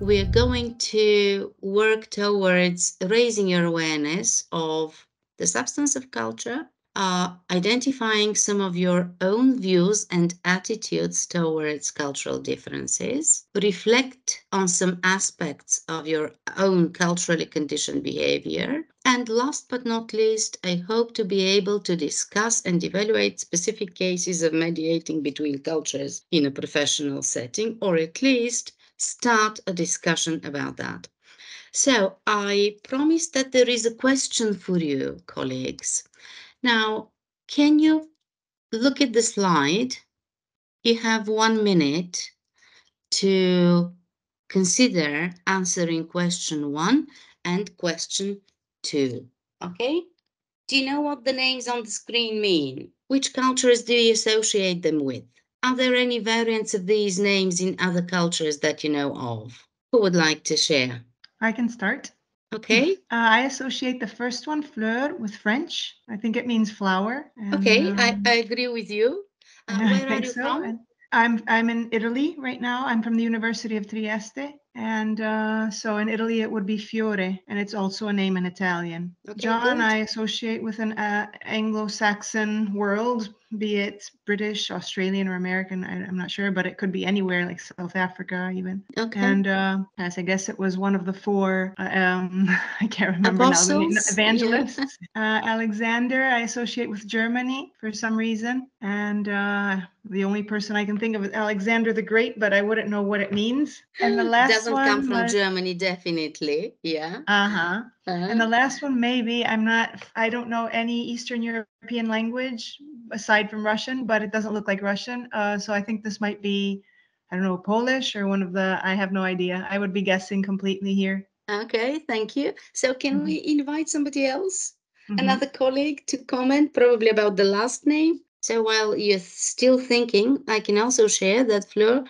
we're going to work towards raising your awareness of the substance of culture, uh, identifying some of your own views and attitudes towards cultural differences, reflect on some aspects of your own culturally conditioned behavior, and last but not least, I hope to be able to discuss and evaluate specific cases of mediating between cultures in a professional setting, or at least start a discussion about that. So I promise that there is a question for you, colleagues. Now, can you look at the slide? You have one minute to consider answering question one and question two. Okay? Do you know what the names on the screen mean? Which cultures do you associate them with? Are there any variants of these names in other cultures that you know of? Who would like to share? I can start. Okay. Uh, I associate the first one, fleur, with French. I think it means flower. And, okay, um, I, I agree with you. Uh, where are you so. from? I'm I'm in Italy right now. I'm from the University of Trieste, and uh, so in Italy it would be Fiore, and it's also a name in Italian. Okay, John, good. I associate with an uh, Anglo-Saxon world, be it British, Australian, or American. I, am not sure, but it could be anywhere, like South Africa, even. Okay. And uh, as I guess it was one of the four. Uh, um, I can't remember Apostles? now. The name, evangelists. Yeah. Uh, Alexander, I associate with Germany for some reason, and uh, the only person I can think of is Alexander the Great, but I wouldn't know what it means. And the last doesn't one come from was, Germany, definitely. Yeah. Uh huh. Uh-huh. And the last one, maybe I'm not. I don't know any Eastern European language aside from Russian, but it doesn't look like Russian. Uh, so I think this might be, I don't know, Polish or one of the. I have no idea. I would be guessing completely here. Okay, thank you. So can mm-hmm. we invite somebody else? Mm-hmm. Another colleague to comment, probably about the last name. So while you're still thinking, I can also share that Fleur,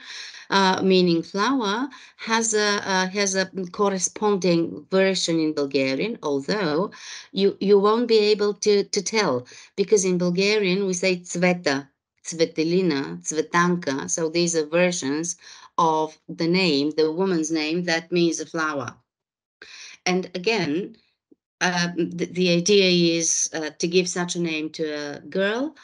uh, meaning flower, has a uh, has a corresponding version in Bulgarian. Although you you won't be able to to tell because in Bulgarian we say цвета, цветелина, цветанка. So these are versions of the name, the woman's name that means a flower. And again, uh, the, the, idea is uh, to give such a name to a girl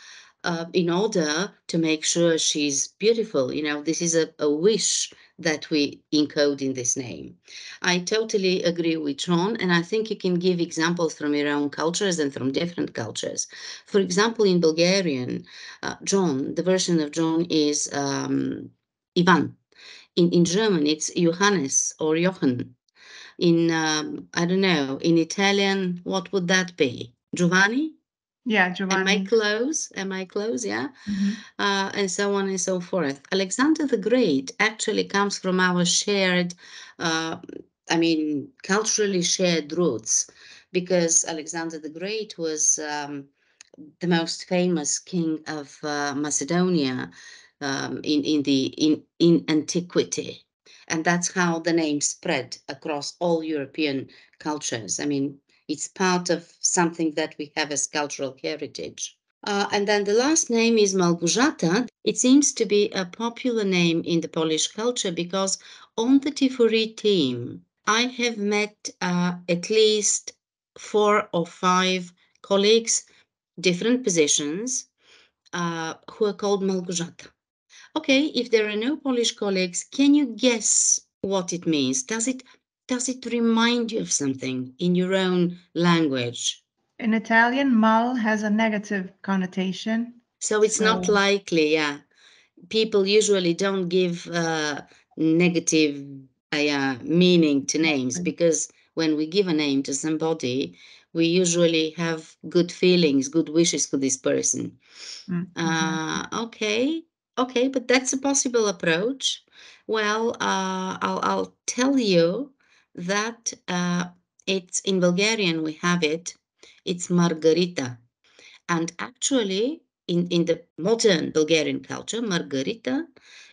uh, in order to make sure she's beautiful. You know, this is a, a wish that we encode in this name. I totally agree with John, and I think you can give examples from your own cultures and from different cultures. For example, in Bulgarian, uh, John, the version of John is um, Ivan. In, in German, it's Johannes or Jochen. In, um, I don't know, in Italian, what would that be? Giovanni? Yeah, Giovanni. Am I close? Am I close? Yeah. Mm-hmm. Uh, and so on and so forth. Alexander the Great actually comes from our shared, uh, I mean, culturally shared roots, because Alexander the Great was um, the most famous king of uh, Macedonia um, in, in, the, in, in antiquity. And that's how the name spread across all European cultures. I mean, it's part of something that we have as cultural heritage. Uh, and then the last name is Malgorzata. It seems to be a popular name in the Polish culture because on the T4E team, I have met uh, at least four or five colleagues, different positions, uh, who are called Malgorzata. Okay, if there are no Polish colleagues, can you guess what it means? Does it does it remind you of something in your own language? In Italian, mal has a negative connotation. So it's so... not likely, yeah. People usually don't give uh, negative uh, meaning to names because when we give a name to somebody, we usually have good feelings, good wishes for this person. Mm-hmm. Uh, okay, okay, but that's a possible approach. Well, uh, I'll, I'll tell you that uh, it's in Bulgarian, we have it, it's Margarita. And actually, in, in the modern Bulgarian culture, Margarita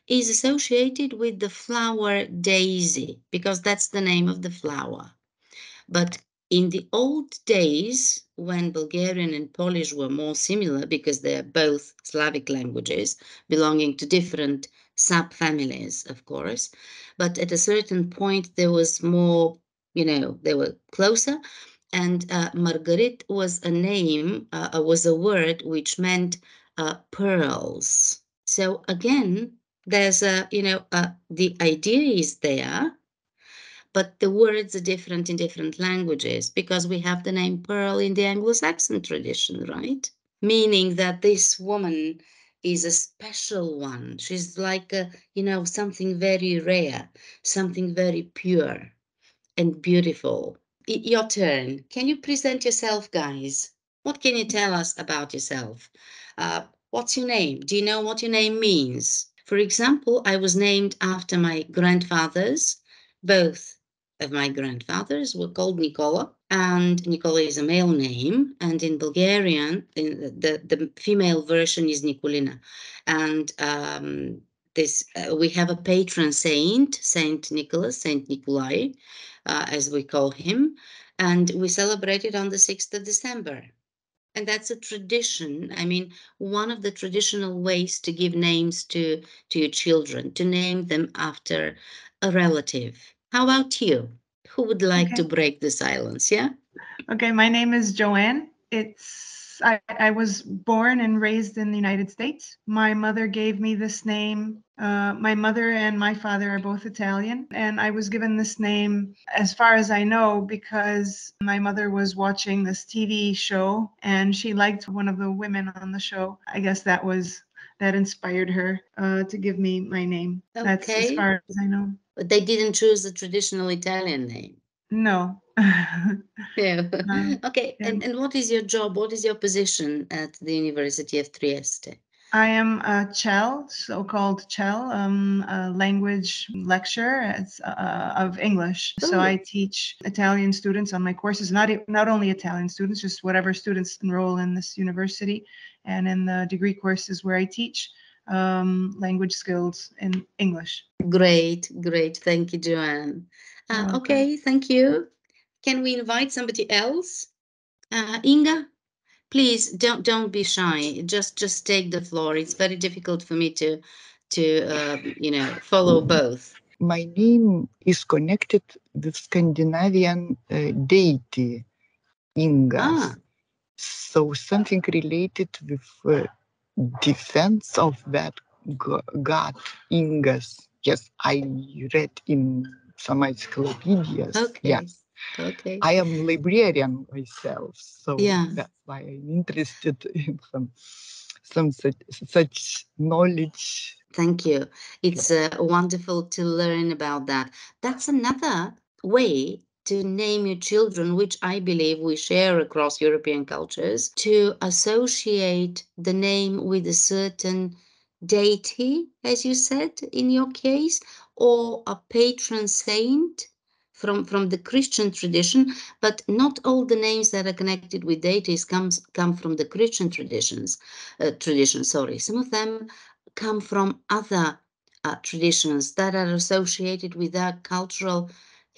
is associated with the flower daisy because that's the name of the flower. But in the old days, when Bulgarian and Polish were more similar because they are both Slavic languages belonging to different subfamilies, of course, but at a certain point there was more, you know, they were closer. And uh, Margarit was a name, uh, was a word which meant uh, pearls. So again, there's a, you know, uh, the idea is there, but the words are different in different languages because we have the name Pearl in the Anglo-Saxon tradition, right? Meaning that this woman is a special one. She's like a, you know, something very rare, something very pure and beautiful. Your turn. Can you present yourself, guys? What can you tell us about yourself? Uh, what's your name? Do you know what your name means? For example, I was named after my grandfathers. Both of my grandfathers were called Nicola, and Nicola is a male name, and in Bulgarian, in the, the female version is Nikolina. And um, this uh, we have a patron saint, Saint Nicholas, Saint Nikolai, uh, as we call him, and we celebrate it on the 6th of December and that's a tradition i mean one of the traditional ways to give names to to your children to name them after a relative how about you who would like okay. to break the silence yeah okay my name is joanne it's I, I was born and raised in the United States. My mother gave me this name. Uh, my mother and my father are both Italian, and I was given this name, as far as I know, because my mother was watching this TV show and she liked one of the women on the show. I guess that was that inspired her uh, to give me my name. Okay. That's as far as I know. But they didn't choose the traditional Italian name. No. yeah. Um, okay. And, and what is your job? What is your position at the University of Trieste? I am a CEL, so-called CEL, um, a language lecturer uh, of English. Ooh. So I teach Italian students on my courses, not not only Italian students, just whatever students enroll in this university, and in the degree courses where I teach um, language skills in English. Great, great. Thank you, Joanne. Uh, okay, thank you. Can we invite somebody else? Uh, Inga, please don't don't be shy. Just just take the floor. It's very difficult for me to to uh, you know follow both. My name is connected with Scandinavian uh, deity Inga. Ah. So something related with uh, defense of that god Ingas. Yes, I read in some encyclopedias. Okay. Yes. Okay. I am librarian myself, so yeah. that's why I'm interested in some some such, such knowledge. Thank you. It's uh, wonderful to learn about that. That's another way to name your children, which I believe we share across European cultures, to associate the name with a certain deity, as you said in your case, or a patron saint from, from the Christian tradition, but not all the names that are connected with deities comes come from the Christian traditions. Uh, tradition, sorry, some of them come from other uh, traditions that are associated with our cultural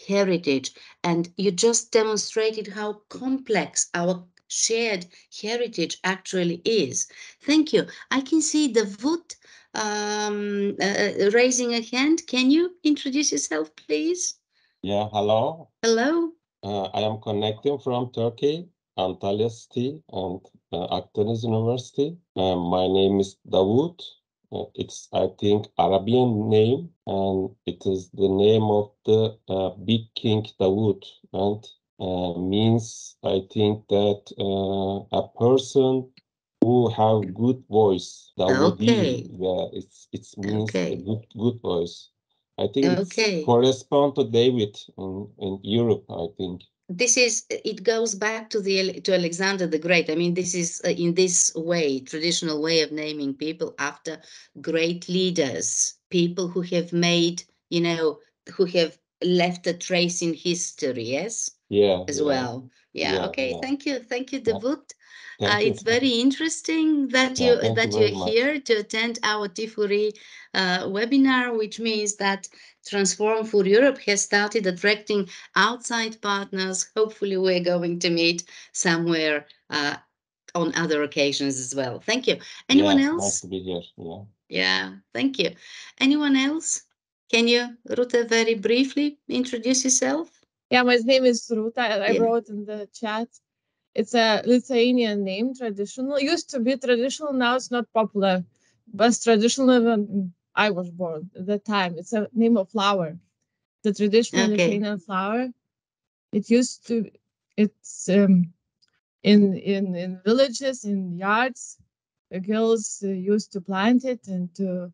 heritage. And you just demonstrated how complex our shared heritage actually is. Thank you. I can see the Wood um, uh, uh, raising a hand. Can you introduce yourself, please? Yeah, hello. Hello. Uh, I am connecting from Turkey, Antalya City and uh, Akdeniz University. Uh, my name is Davut. Uh, it's, I think, Arabian name, and it is the name of the uh, big king Davut, and uh, means, I think, that a person who have good voice. Would be yeah, it's it means okay. a good good voice. I think okay. it correspond to David in, in Europe, I think. This is it goes back to the to Alexander the Great. I mean, this is uh, in this way, traditional way of naming people after great leaders, people who have made, you know, who have left a trace in history, yes? Yeah. As yeah. well. Yeah, yeah okay. Yeah. Thank you. Thank you, Davut. Uh, it's very interesting that you yeah, that you are here to attend our T4E uh, webinar, which means that Transform for Europe has started attracting outside partners. Hopefully, we're going to meet somewhere uh, on other occasions as well. Thank you. Anyone yeah, else? Nice to be here. Yeah. Yeah, thank you. Anyone else? Can you, Ruta, very briefly introduce yourself? Yeah, my name is Ruta. I yeah. wrote in the chat. It's a Lithuanian name, traditional. Used to be traditional, now it's not popular. But traditional when I was born at that time. It's a name of flower. The traditional okay. Lithuanian flower. It used to it's um, in in in villages, in yards. The girls uh, used to plant it and to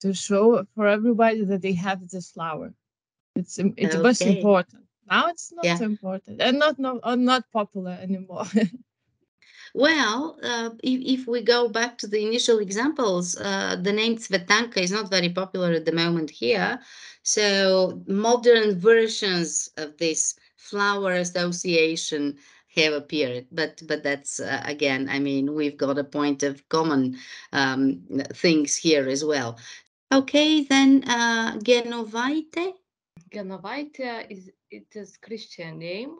to show for everybody that they have this flower. It's it's okay. most important. Now it's not yeah. so important and not not uh, not popular anymore. well, uh, if, if we go back to the initial examples, uh, the name Tsvetanka is not very popular at the moment here. So modern versions of this flower association have appeared but but that's uh, again i mean we've got a point of common um, things here as well okay then uh genovaite genovaite is it is christian name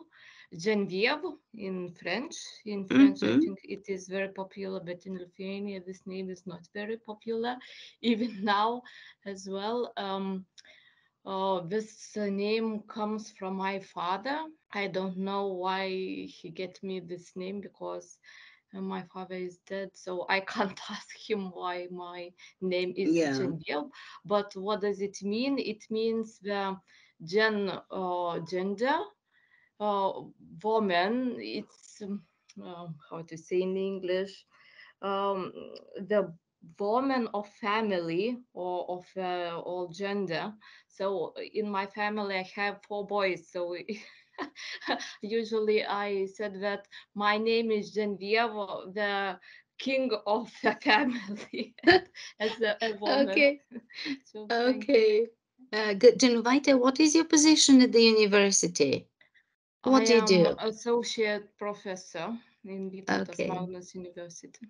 genevieve in french in french mm -hmm. i mm-hmm. think it is very popular but in lithuania this name is not very popular even now as well um uh, this uh, name comes from my father. I don't know why he get me this name because uh, my father is dead, so I can't ask him why my name is yeah. Genevieve. But what does it mean? It means the gen uh, gender uh, woman. It's um, uh, how to say in English. Um, the woman of family or of uh, all gender so in my family i have four boys so usually i said that my name is genevieve the king of the family as a, a, woman okay so okay uh, good Genovaite, what is your position at the university? What I do you do? associate professor in Vytautas okay. Magnus University.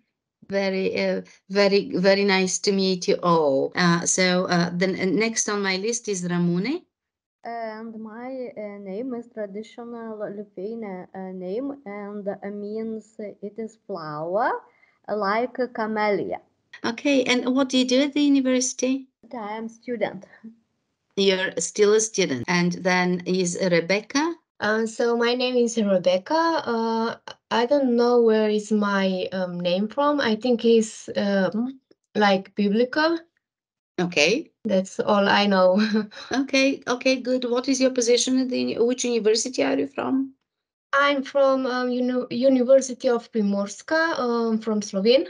Very uh, very very nice to meet you all. Uh, so uh, the next on my list is ramune. And my uh, name is traditional Lithuanian uh, name and means it is flower like camellia. Okay and what do you do at the university? I am student you're still a student and then is rebecca uh, so my name is Rebecca. Uh, I don't know where is my um, name from. I think it's um, like biblical. Okay. That's all I know. okay. Okay. Good. What is your position at the which university are you from? I'm from um, Uni University of Primorska, um, from Slovenia,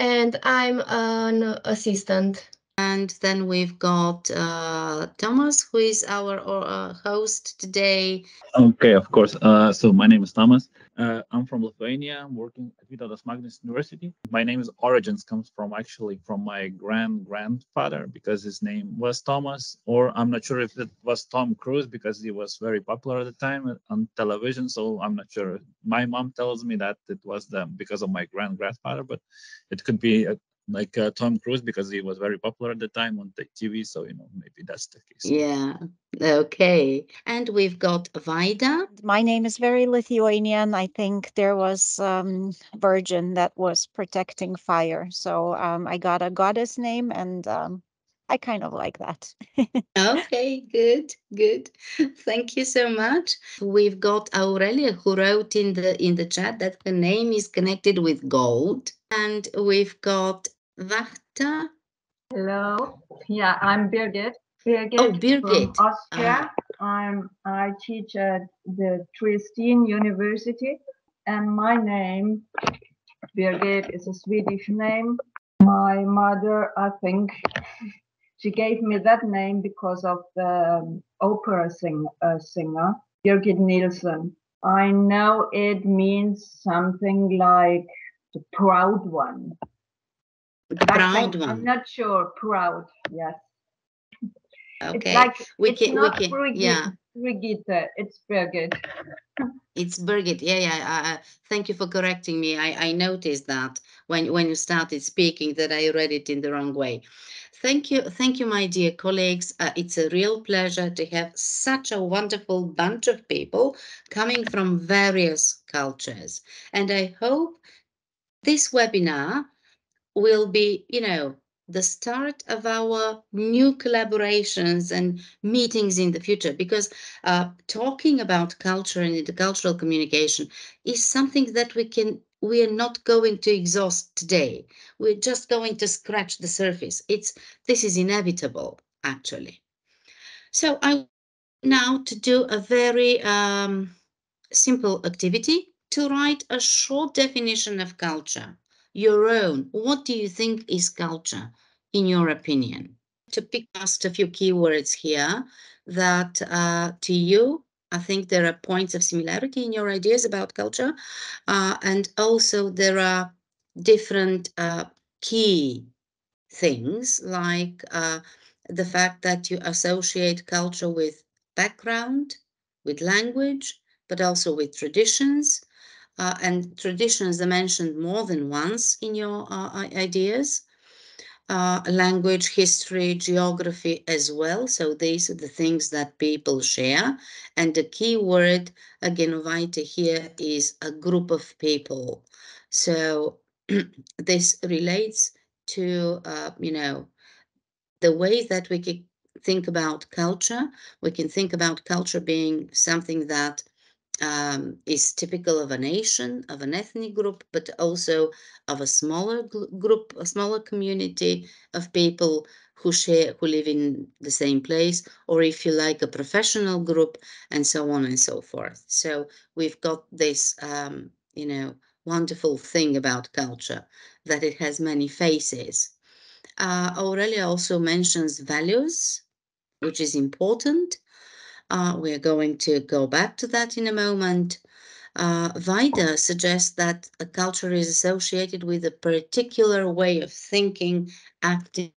and I'm an assistant. And then we've got uh, Thomas, who is our uh, host today. Okay, of course. Uh, so my name is Thomas. Uh, I'm from Lithuania. I'm working at Vytautas Magnus University. My name is origins comes from actually from my grand grandfather because his name was Thomas, or I'm not sure if it was Tom Cruise because he was very popular at the time on television. So I'm not sure. My mom tells me that it was them because of my grand grandfather, but it could be a like uh, Tom Cruise because he was very popular at the time on the TV. So you know maybe that's the case. Yeah. Okay. And we've got Vaida. My name is very Lithuanian. I think there was um, virgin that was protecting fire, so um, I got a goddess name and. Um, I kind of like that. okay, good, good. Thank you so much. We've got Aurelia who wrote in the in the chat that her name is connected with gold, and we've got Varta. Hello. Yeah, I'm Birgit. Birgit, oh, Birgit. from Austria. Uh, I'm I teach at the Triestine University, and my name Birgit is a Swedish name. My mother, I think, she gave me that name because of the opera sing, uh, singer Birgit Nilsson. I know it means something like the proud one. The proud I, one. I'm not sure. Proud, yes. Okay, it's like, we it's can, not we can, Brigitte, yeah. Brigitte, it's Birgit. it's Birgit. Yeah, yeah. Uh, thank you for correcting me. I, I noticed that when when you started speaking that I read it in the wrong way. Thank you, thank you, my dear colleagues. Uh, it's a real pleasure to have such a wonderful bunch of people coming from various cultures, and I hope this webinar will be, you know, the start of our new collaborations and meetings in the future. Because uh, talking about culture and intercultural communication is something that we can we are not going to exhaust today. We're just going to scratch the surface. It's this is inevitable actually. So i now to do a very um, simple activity to write a short definition of culture your own. What do you think is culture, in your opinion? To pick just a few keywords here that uh, to you, I think there are points of similarity in your ideas about culture. Uh, and also there are different uh, key things like uh, the fact that you associate culture with background, with language, but also with traditions, uh, and traditions are mentioned more than once in your uh, ideas. Uh, language, history, geography as well. So these are the things that people share. And the key word, again, Vaida here is a group of people. So this relates to, uh, you know, the way that we can think about culture. We can think about culture being something that um, is typical of a nation, of an ethnic group, but also of a smaller group, a smaller community of people who share, who live in the same place, or if you like, a professional group, and so on and so forth. So we've got this, um, you know, wonderful thing about culture that it has many faces. Uh, Aurelia also mentions values, which is important. Uh, we're going to go back to that in a moment. Uh, Vaida suggests that a culture is associated with a particular way of thinking, acting,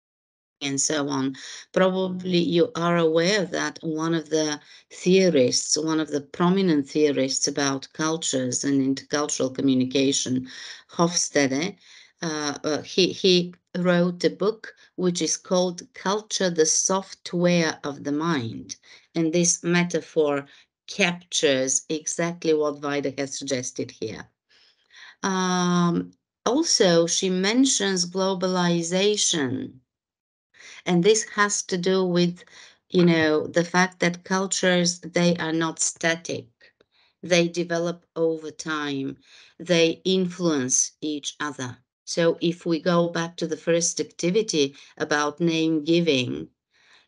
and so on. Probably you are aware that one of the theorists, one of the prominent theorists about cultures and intercultural communication, Hofstede, uh, uh, he, he wrote a book which is called Culture, the Software of the Mind. And this metaphor captures exactly what Vaida has suggested here. Um, also, she mentions globalization. And this has to do with, you know, the fact that cultures, they are not static. They develop over time. They influence each other. So if we go back to the first activity about name giving,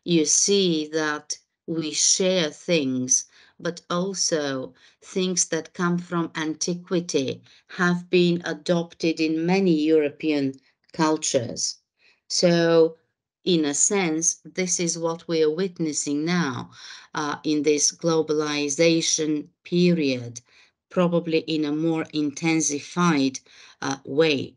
you see that we share things, but also things that come from antiquity have been adopted in many European cultures. So in a sense, this is what we are witnessing now uh, in this globalization period, probably in a more intensified uh, way.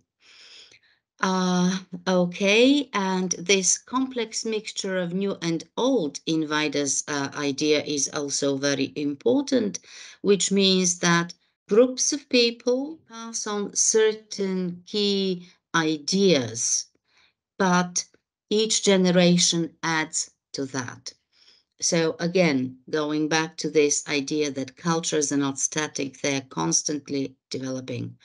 Uh, okay, and this complex mixture of new and old in Vaida's uh, idea is also very important, which means that groups of people pass on certain key ideas, but each generation adds to that. So again, going back to this idea that cultures are not static, they're constantly developing.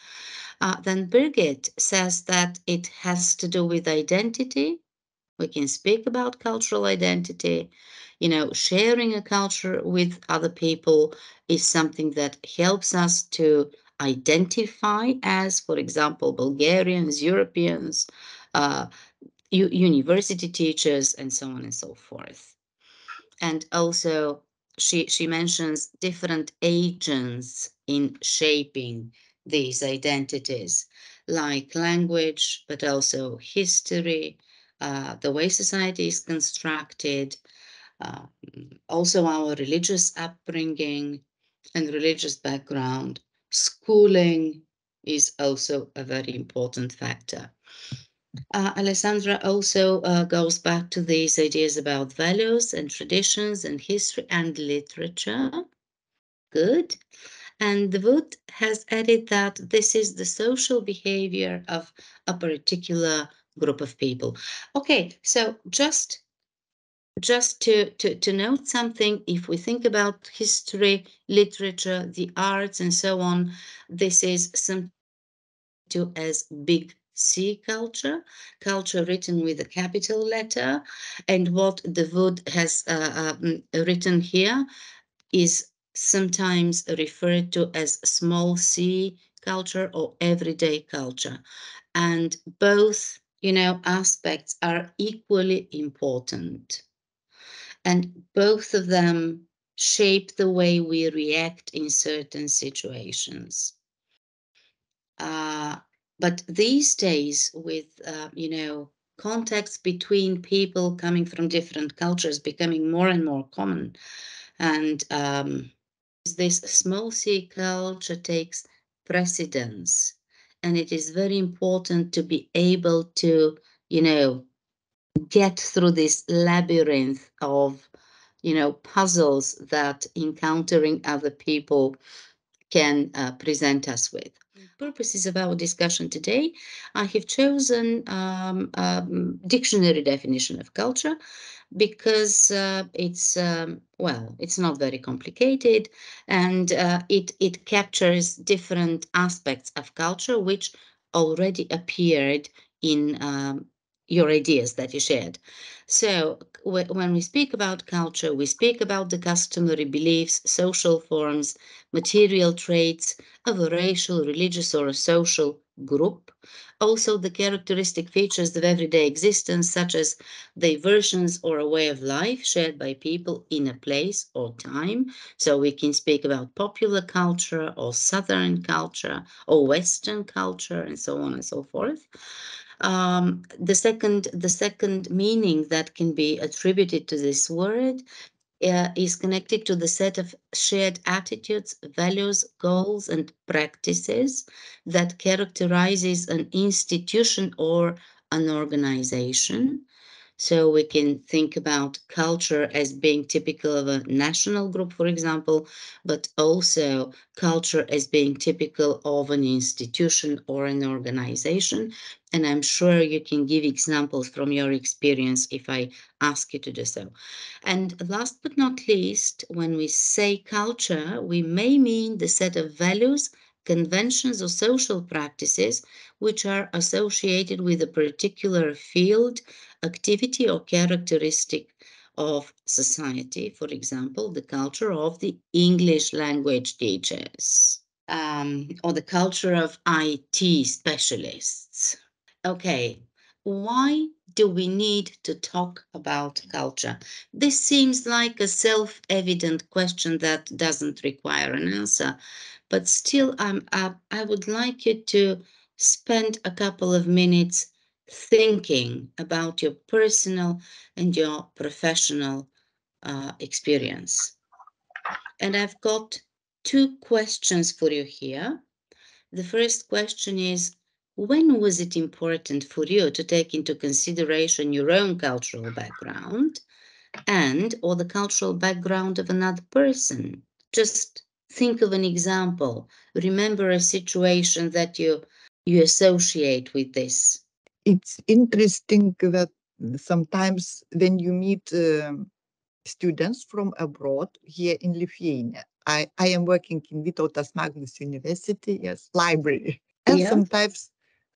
Uh, then Birgit says that it has to do with identity. We can speak about cultural identity. You know, sharing a culture with other people is something that helps us to identify as, for example, Bulgarians, Europeans, uh, university teachers, and so on and so forth. And also, she, she mentions different agents in shaping these identities, like language, but also history, uh, the way society is constructed, uh, also our religious upbringing and religious background. Schooling is also a very important factor. Uh, Alessandra also uh, goes back to these ideas about values and traditions and history and literature. Good. And Davut has added that this is the social behavior of a particular group of people. Okay, so just just to, to, to note something, if we think about history, literature, the arts, and so on, this is some to as big C culture, culture written with a capital letter. And what Davut has uh, um, written here is sometimes referred to as small c culture or everyday culture. And both, you know, aspects are equally important. And both of them shape the way we react in certain situations. Uh, but these days, with, uh, you know, contacts between people coming from different cultures becoming more and more common, and um, this small c culture takes precedence. And it is very important to be able to you know get through this labyrinth of you know puzzles that encountering other people can uh, present us with purposes of our discussion today, I have chosen um, um, dictionary definition of culture because uh, it's um, well, it's not very complicated, and uh, it it captures different aspects of culture which already appeared in um, your ideas that you shared. So when we speak about culture, we speak about the customary beliefs, social forms, material traits of a racial, religious, or a social group. Also, the characteristic features of everyday existence, such as diversions or a way of life shared by people in a place or time. So, we can speak about popular culture or Southern culture or Western culture and so on and so forth. Um, the second, the second meaning that can be attributed to this word uh, is connected to the set of shared attitudes, values, goals, and practices that characterizes an institution or an organization. So we can think about culture as being typical of a national group, for example, but also culture as being typical of an institution or an organization. And I'm sure you can give examples from your experience if I ask you to do so. And last but not least, when we say culture, we may mean the set of values, conventions, or social practices which are associated with a particular field, activity, or characteristic of society. For example, the culture of the English language teachers. Um, or the culture of IT specialists okay, why do we need to talk about culture? This seems like a self evident question that doesn't require an answer, but still, I'm, I, I would like you to spend a couple of minutes thinking about your personal and your professional uh, experience. And I've got two questions for you here. The first question is when was it important for you to take into consideration your own cultural background and or the cultural background of another person just think of an example remember a situation that you you associate with this it's interesting that sometimes when you meet uh, students from abroad here in lithuania I, I am working in Vytautas Magnus University as library. And yeah. sometimes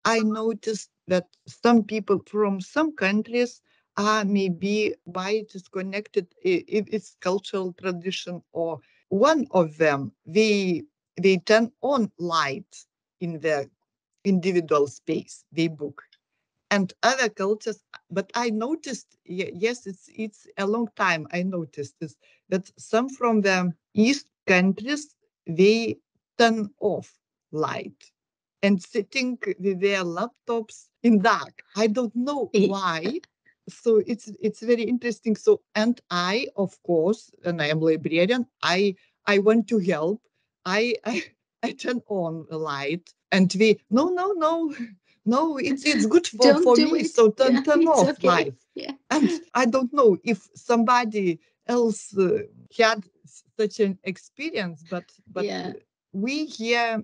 I noticed that some people from some countries are maybe why it is connected if it's cultural tradition or one of them they they turn on light in their individual space they book and other cultures but i noticed yes it's it's a long time i noticed this that some from the east countries they turn off light and sitting with their laptops in dark. I don't know why. So it's it's very interesting. So and I, of course, and I am librarian, I I want to help. I I, I turn on a light and we no no no no, it's it's good for, for me. It. So turn, yeah, turn off okay. live. Yeah. And I don't know if somebody else uh, had such an experience, but but yeah. we here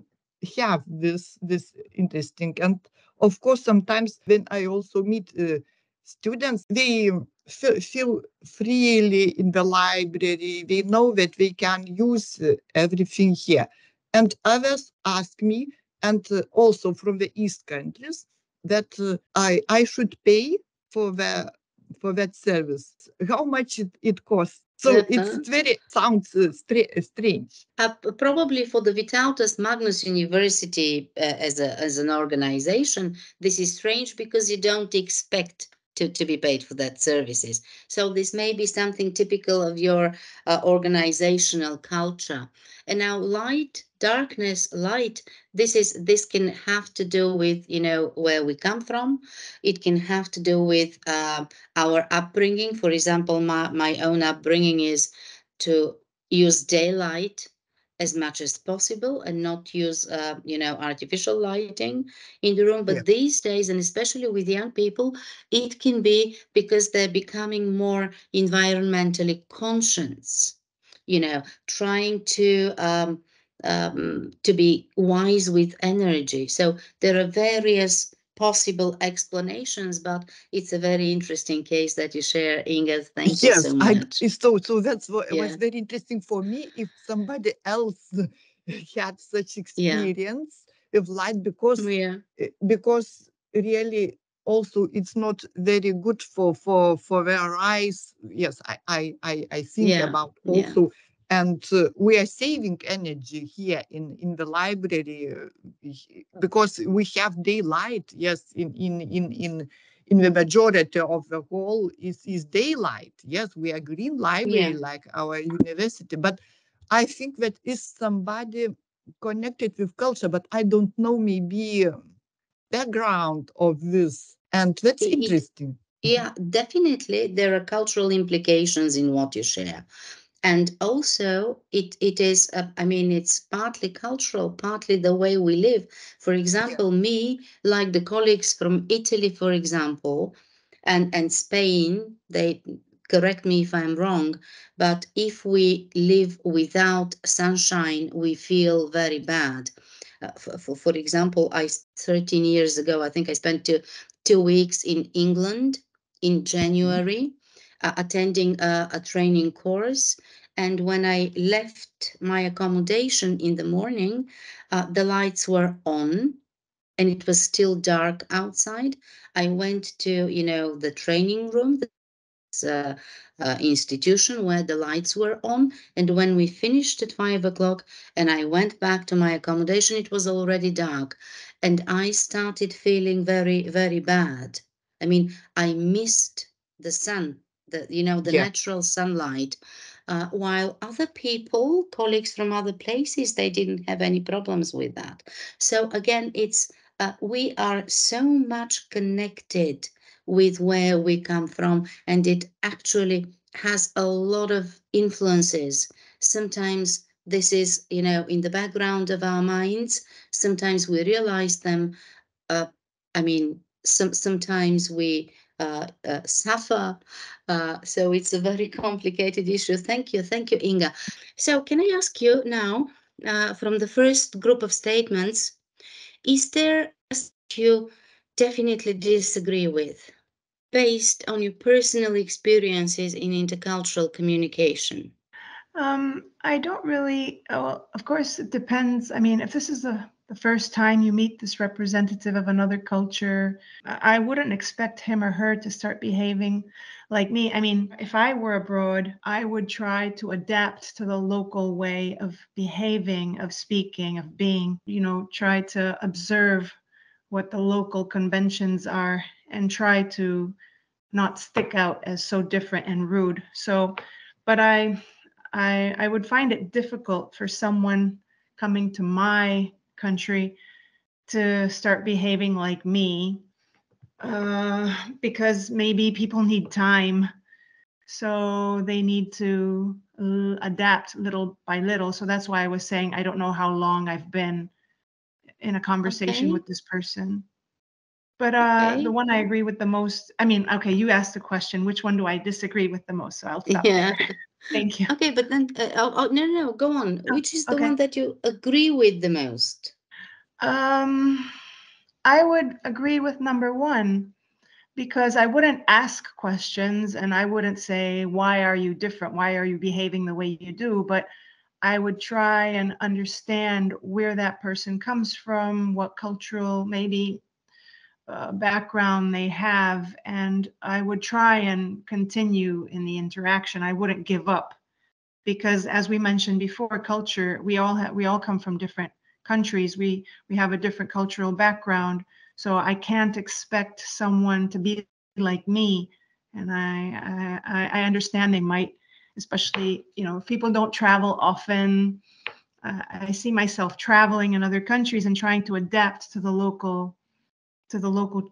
have this this interesting. And of course, sometimes when I also meet uh, students, they feel freely in the library. They know that they can use uh, everything here. And others ask me, and uh, also from the East countries, that uh, I, I should pay for the for that service. How much it, it costs? So uh-huh. it's very sounds uh, strange. Uh, probably for the Vytautas Magnus University uh, as a as an organization, this is strange because you don't expect to, to be paid for that services. So this may be something typical of your uh, organizational culture. And now light, darkness, light, this is this can have to do with, you know, where we come from. It can have to do with uh, our upbringing. For example, my, my own upbringing is to use daylight as much as possible and not use uh, you know artificial lighting in the room but yeah. these days and especially with young people it can be because they're becoming more environmentally conscious you know trying to um, um, to be wise with energy so there are various possible explanations, but it's a very interesting case that you share, Inga. Thank yes, you so much. I, so, so that's what yeah. was very interesting for me. If somebody else had such experience yeah. with light, because yeah. Eh, because really also it's not very good for for for their eyes. Yes, I I I, I think yeah. about also and uh, we are saving energy here in in the library uh, because we have daylight. Yes in in in in in the majority of the hall is is daylight. Yes we are green library yeah. like our university. But i think that is somebody connected with culture but i don't know maybe um, background of this. And that's interesting. Yeah definitely there are cultural implications in what you share and also it it is uh, i mean it's partly cultural partly the way we live for example yeah. me like the colleagues from italy for example and and spain they correct me if i'm wrong but if we live without sunshine we feel very bad uh, for, for, for example i 13 years ago i think i spent two, two weeks in england in mm-hmm. january uh, attending a, a training course. And when I left my accommodation in the morning, uh, the lights were on and it was still dark outside. I went to, you know, the training room, uh, uh, institution where the lights were on. And when we finished at five o'clock and I went back to my accommodation, it was already dark. And I started feeling very, very bad. I mean, I missed the sun the you know the yeah. natural sunlight uh, while other people colleagues from other places they didn't have any problems with that. So again it's uh, we are so much connected with where we come from and it actually has a lot of influences. Sometimes this is you know in the background of our minds. Sometimes we realize them uh, i mean some sometimes we suffer. Uh, so it's a very complicated issue. Thank you. Thank you, Inga. So can I ask you now, from the first group of statements, is there you definitely disagree with based on your personal experiences in intercultural communication? Um, I don't really, well, of course, it depends. I mean, if this is a the first time you meet this representative of another culture, I wouldn't expect him or her to start behaving like me. I mean, if I were abroad, I would try to adapt to the local way of behaving, of speaking, of being, you know, try to observe what the local conventions are and try to not stick out as so different and rude. So, but I I I would find it difficult for someone coming to my country to start behaving like me uh, because maybe people need time. So they need to uh, adapt little by little. So that's why I was saying I don't know how long I've been in a conversation okay. with this person. But uh, Okay. the one I agree with the most, I mean, okay, you asked the question, which one do I disagree with the most? So I'll stop Yeah. Thank you. Okay, but then, uh, oh, oh, no, no, no, go on. Which is the okay. one that you agree with the most? Um, I would agree with number one because I wouldn't ask questions and I wouldn't say, why are you different? Why are you behaving the way you do? But I would try and understand where that person comes from, what cultural maybe uh, background they have, and I would try and continue in the interaction. I wouldn't give up because, as we mentioned before, culture we all have we all come from different countries. We we have a different cultural background, so I can't expect someone to be like me. And I I, I understand they might, especially you know, if people don't travel often. Uh, I see myself traveling in other countries and trying to adapt to the local to the local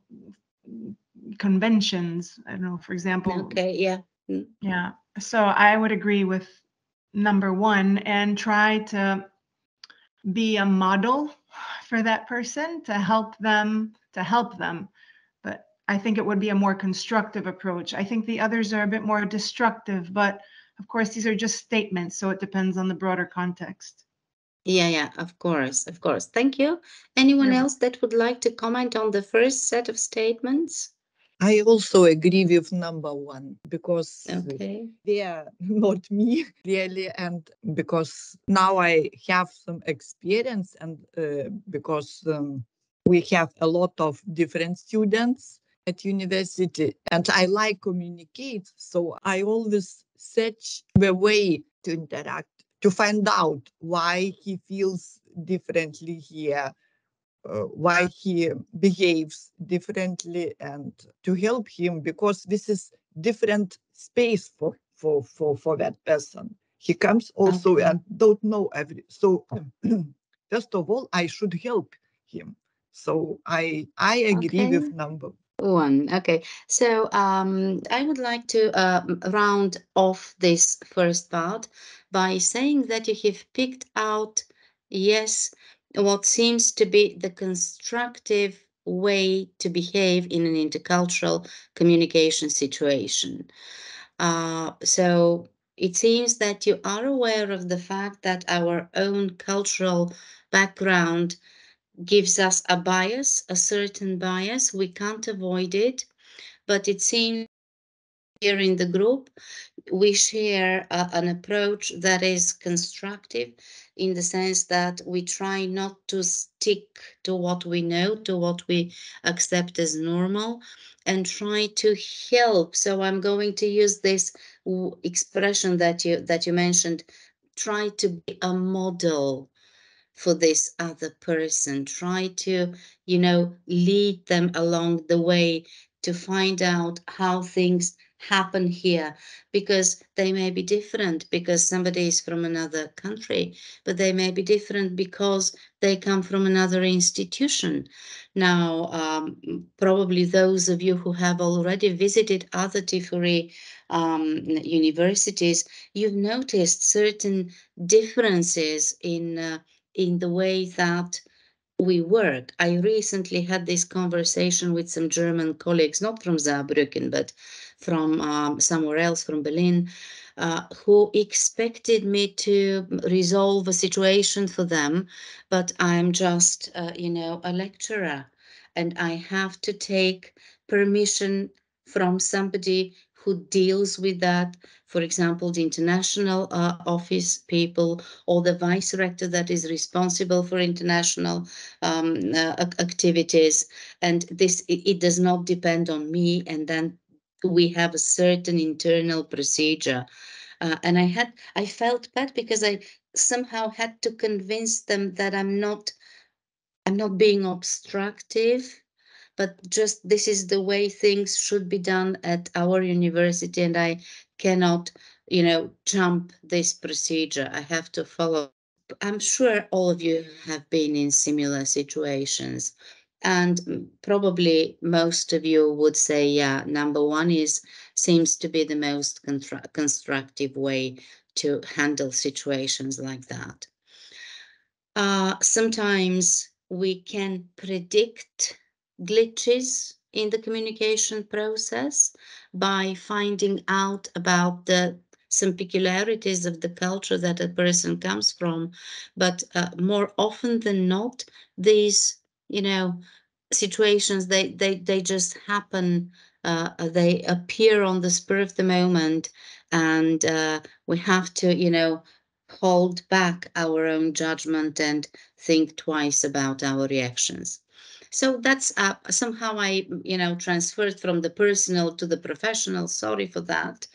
conventions. I don't know, for example. Okay, yeah. Mm. Yeah. So I would agree with number one and try to be a model for that person to help them to help them. But I think it would be a more constructive approach. I think the others are a bit more destructive, but of course these are just statements, so it depends on the broader context. Yeah, yeah, of course, of course. Thank you. Anyone You're else that would like to comment on the first set of statements? I also agree with number one because Okay. they are not me really, and because now I have some experience, and uh, because um, we have a lot of different students at university, and I like communicate, so I always search the way to interact to find out why he feels differently here uh, why he behaves differently and to help him because this is different space for for for for that person. He comes also Okay. and don't know every so first of all i should help him. So i i agree with number One. Okay. So um, I would like to uh, round off this first part by saying that you have picked out, yes, what seems to be the constructive way to behave in an intercultural communication situation. Uh, so it seems that you are aware of the fact that our own cultural background gives us a bias, a certain bias. We can't avoid it, but it seems here in the group we share uh, an approach that is constructive in the sense that we try not to stick to what we know, to what we accept as normal, and try to help. So I'm going to use this expression that you that you mentioned. Try to be a model for this other person. Try to you know lead them along the way to find out how things happen here because they may be different because somebody is from another country but they may be different because they come from another institution. Now um, probably those of you who have already visited other T4E um, universities you've noticed certain differences in uh, in the way that we work. I recently had this conversation with some German colleagues, not from Saarbrücken, but from um, somewhere else, from Berlin, uh, who expected me to resolve a situation for them, but I'm just, uh, you know, a lecturer, and I have to take permission from somebody who deals with that. For example, the international uh, office people or the vice rector that is responsible for international um, uh, activities. And this, it, it does not depend on me. And then we have a certain internal procedure. Uh, and I had, I felt bad because I somehow had to convince them that I'm not, I'm not being obstructive but just this is the way things should be done at our university and i cannot you know jump this procedure. I have to follow i'm sure all of you have been in similar situations. And probably most of you would say yeah number one is seems to be the most constructive way to handle situations like that. Uh, sometimes we can predict glitches in the communication process by finding out about the some peculiarities of the culture that a person comes from. But uh, more often than not these you know situations they they they just happen uh, they appear on the spur of the moment and uh, we have to you know hold back our own judgment and think twice about our reactions so that's uh, somehow i you know transferred from the personal to the professional sorry for that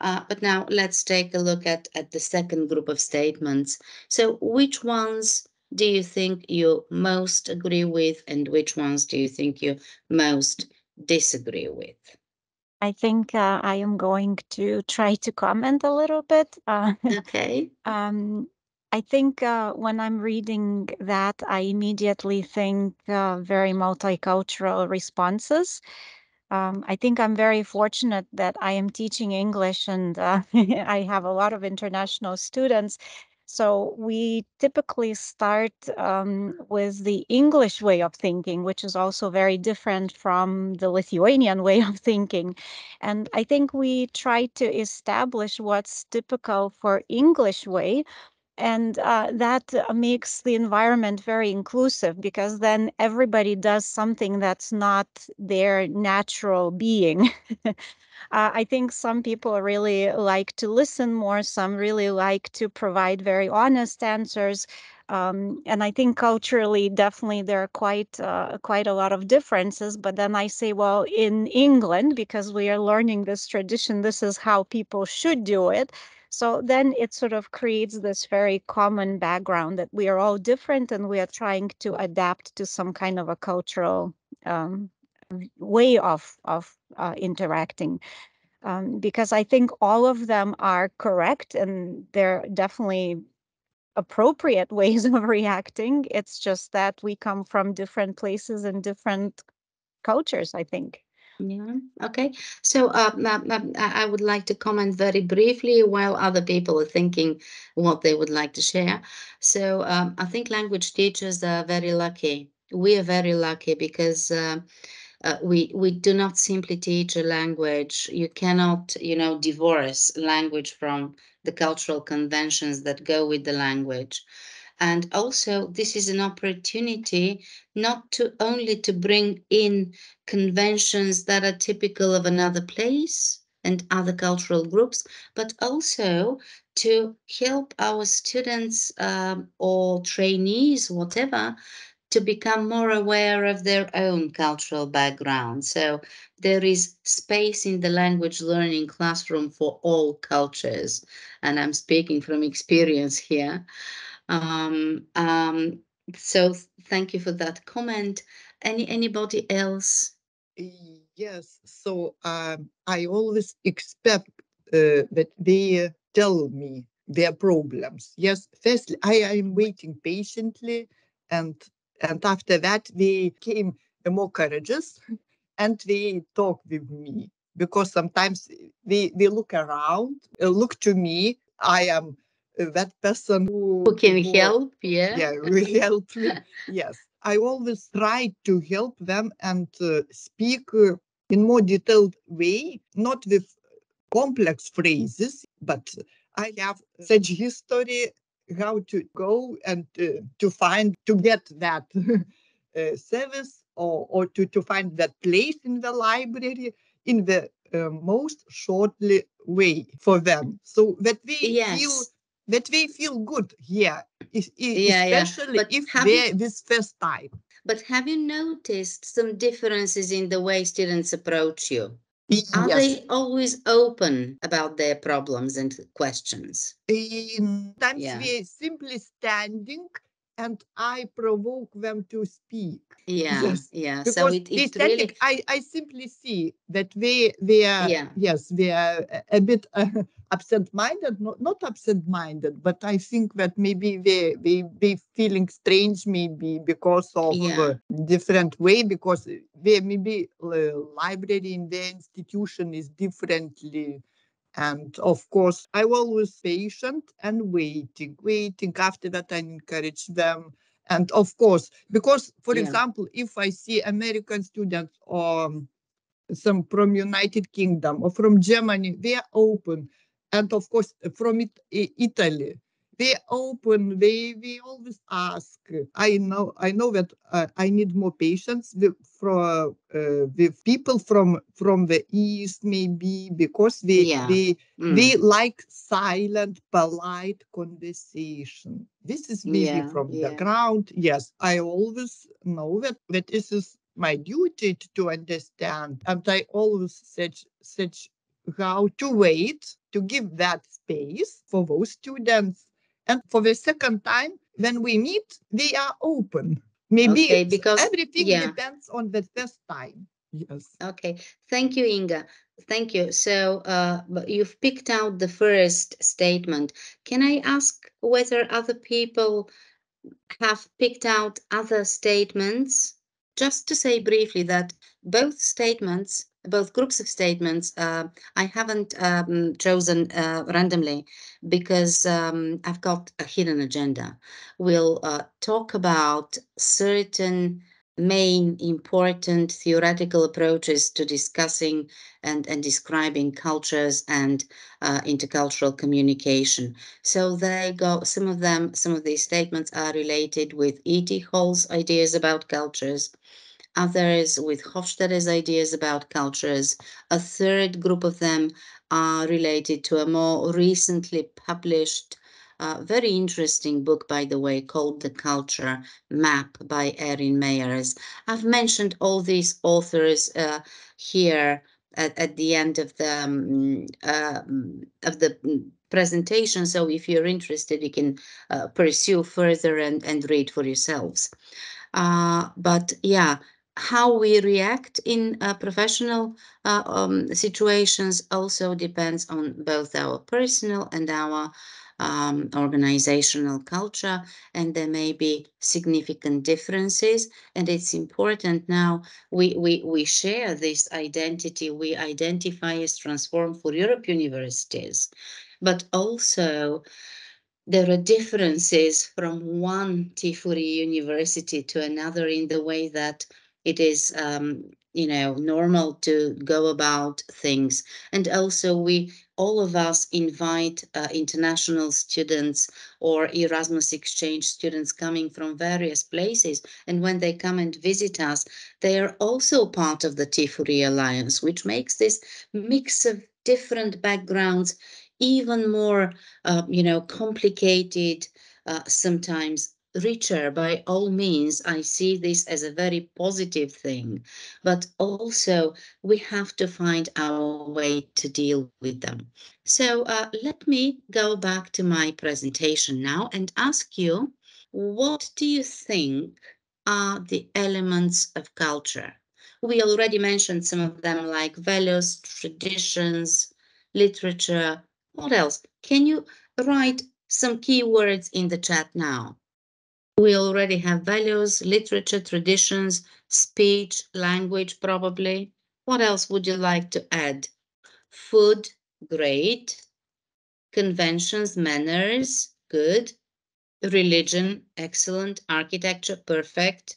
uh, but now let's take a look at, at the second group of statements. So which ones do you think you most agree with and which ones do you think you most disagree with? I think uh, I am going to try to comment a little bit. Uh, okay. um, I think uh, when I'm reading that, I immediately think uh, very multicultural responses. Um, I think I'm very fortunate that I am teaching English and uh, I have a lot of international students. So we typically start um, with the English way of thinking, which is also very different from the Lithuanian way of thinking. And I think we try to establish what's typical for English way and uh, that uh, makes the environment very inclusive because then everybody does something that's not their natural being. uh, I think some people really like to listen more, some really like to provide very honest answers. Um, and I think culturally, definitely there are quite uh, quite a lot of differences. But then I say, well, in England, because we are learning this tradition, this is how people should do it. So then it sort of creates this very common background that we are all different and we are trying to adapt to some kind of a cultural um, way of of uh, interacting. Um, because I think all of them are correct and they're definitely appropriate ways of reacting. It's just that we come from different places and different cultures, I think. Yeah. Okay. So um, um, I would like to comment very briefly while other people are thinking what they would like to share. So um, I think language teachers are very lucky. We are very lucky because uh, uh, we we do not simply teach a language. You cannot, you know, divorce language from the cultural conventions that go with the language and also this is an opportunity not to only to bring in conventions that are typical of another place and other cultural groups but also to help our students um, or trainees whatever to become more aware of their own cultural background. So there is space in the language learning classroom for all cultures. And I'm speaking from experience here. Um, um, so thank you for that comment. Any anybody else? Yes. So um, I always expect uh, that they tell me their problems. Yes. Firstly, I am waiting patiently, and and after that they came more courageous, and they talk with me because sometimes they they look around, uh, look to me. I am that person who, who can who, help yeah. Yeah will help me. Yes. I always try to help them and uh, speak uh, in more detailed way not with complex phrases but i have such history how to go and uh, to find to get that uh, service or, or to, to find that place in the library in the uh, most shortly way for them. So that they yes. feel that they feel good here, yeah, especially yeah. if they you, this first time. But have you noticed some differences in the way students approach you? Yes. Are they always open about their problems and questions? Sometimes yeah. we're simply standing and I provoke them to speak. Yeah, yes. yeah. Because so it, it really... I, I simply see that they they are yeah. yes they are a bit uh, absent-minded, not not absent-minded, but I think that maybe they they they feeling strange maybe because of yeah. different way because they maybe library in the institution is differently and of course, I always patient and waiting, waiting. After that, I encourage them And of course, because, for Yeah. example, if I see American students or some from United Kingdom or from Germany, they are open. And of course, from it, Italy, they open. They we always ask. I know I know that uh, I need more patience with for uh, with people from from the east maybe because they Yeah. they Mm. they like silent, polite conversation. This is maybe Yeah, from the ground. Yes, I always know that that this is my duty to understand, and I always search search how to wait to give that space for those students. And for the second time, when we meet, they are open. Maybe Okay, because- everything yeah. depends on the first time. Yes. Okay, thank you, Inga. Thank you. So uh, but you've picked out the first statement. Can I ask whether other people have picked out other statements? Just to say briefly that both statements, both groups of statements, uh, I haven't um, chosen uh, randomly because um, I've got a hidden agenda. We'll uh, talk about certain main important theoretical approaches to discussing and, and describing cultures and uh, intercultural communication. So they go, some of them, some of these statements are related with E.T. Hall's ideas about cultures, others with Hofstede's ideas about cultures. A third group of them are related to a more recently published uh, very interesting book, by the way, called The Culture Map by Erin Meyers. I've mentioned all these authors uh, here at, at the end of the um, uh, of the presentation. So if you're interested, you can uh, pursue further and, and read for yourselves. Uh, but yeah, how we react in uh, professional uh, um, situations also depends on both our personal and our um, organizational culture, and there may be significant differences. And it's important now we, we, we share this identity, we identify as Transform4Europe universities, but also there are differences from one T4E university to another in the way that it is um, you know normal to go about things. And also we all of us invite uh, international students or erasmus exchange students coming from various places. And when they come and visit us they are also part of the T4E alliance which makes this mix of different backgrounds even more uh, you know complicated uh, sometimes richer by all means i see this as a very positive thing. But also we have to find our way to deal with them. So uh, let me go back to my presentation now and ask you what do you think are the elements of culture? We already mentioned some of them like values traditions literature. What else? Can you write some keywords in the chat now we already have values, literature, traditions, speech, language, probably. What else would you like to add? Food, great. Conventions, manners, good. Religion, excellent. Architecture, perfect.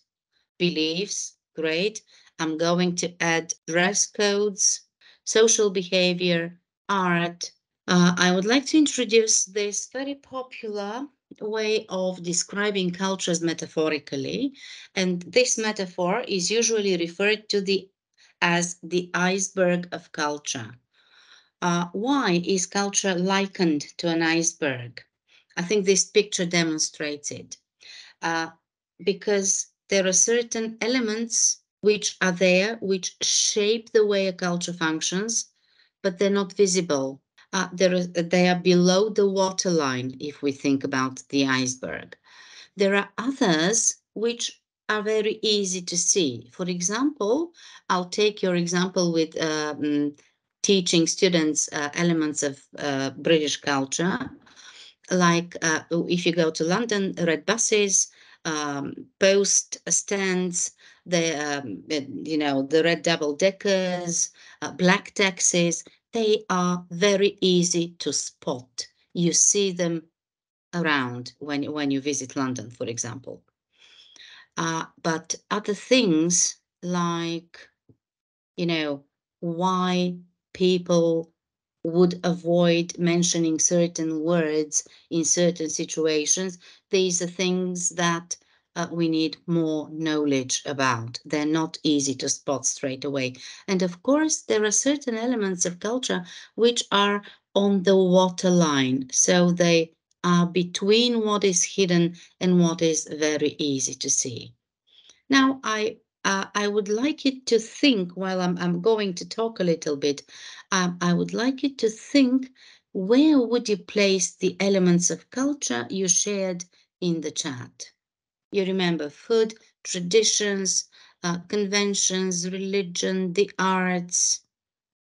Beliefs, great. I'm going to add dress codes, social behavior, art. Uh, I would like to introduce this very popular way of describing cultures metaphorically and this metaphor is usually referred to the as the iceberg of culture. Uh, why is culture likened to an iceberg? I think this picture demonstrates it. Uh, because there are certain elements which are there which shape the way a culture functions but they're not visible uh, there is, they are below the waterline if we think about the iceberg. There are others which are very easy to see. For example, I'll take your example with um, teaching students uh, elements of uh, British culture. Like uh, if you go to London, red buses, um, post stands, the um, you know the red double deckers, uh, black taxis they are very easy to spot. You see them around when, when you visit London, for example. Uh, but other things like, you know, why people would avoid mentioning certain words in certain situations. These are things that uh, we need more knowledge about. They're not easy to spot straight away. And of course, there are certain elements of culture which are on the waterline. So they are between what is hidden and what is very easy to see. Now, I uh, I would like you to think while I'm, I'm going to talk a little bit, um, I would like you to think where would you place the elements of culture you shared in the chat? You remember food, traditions, uh, conventions, religion, the arts.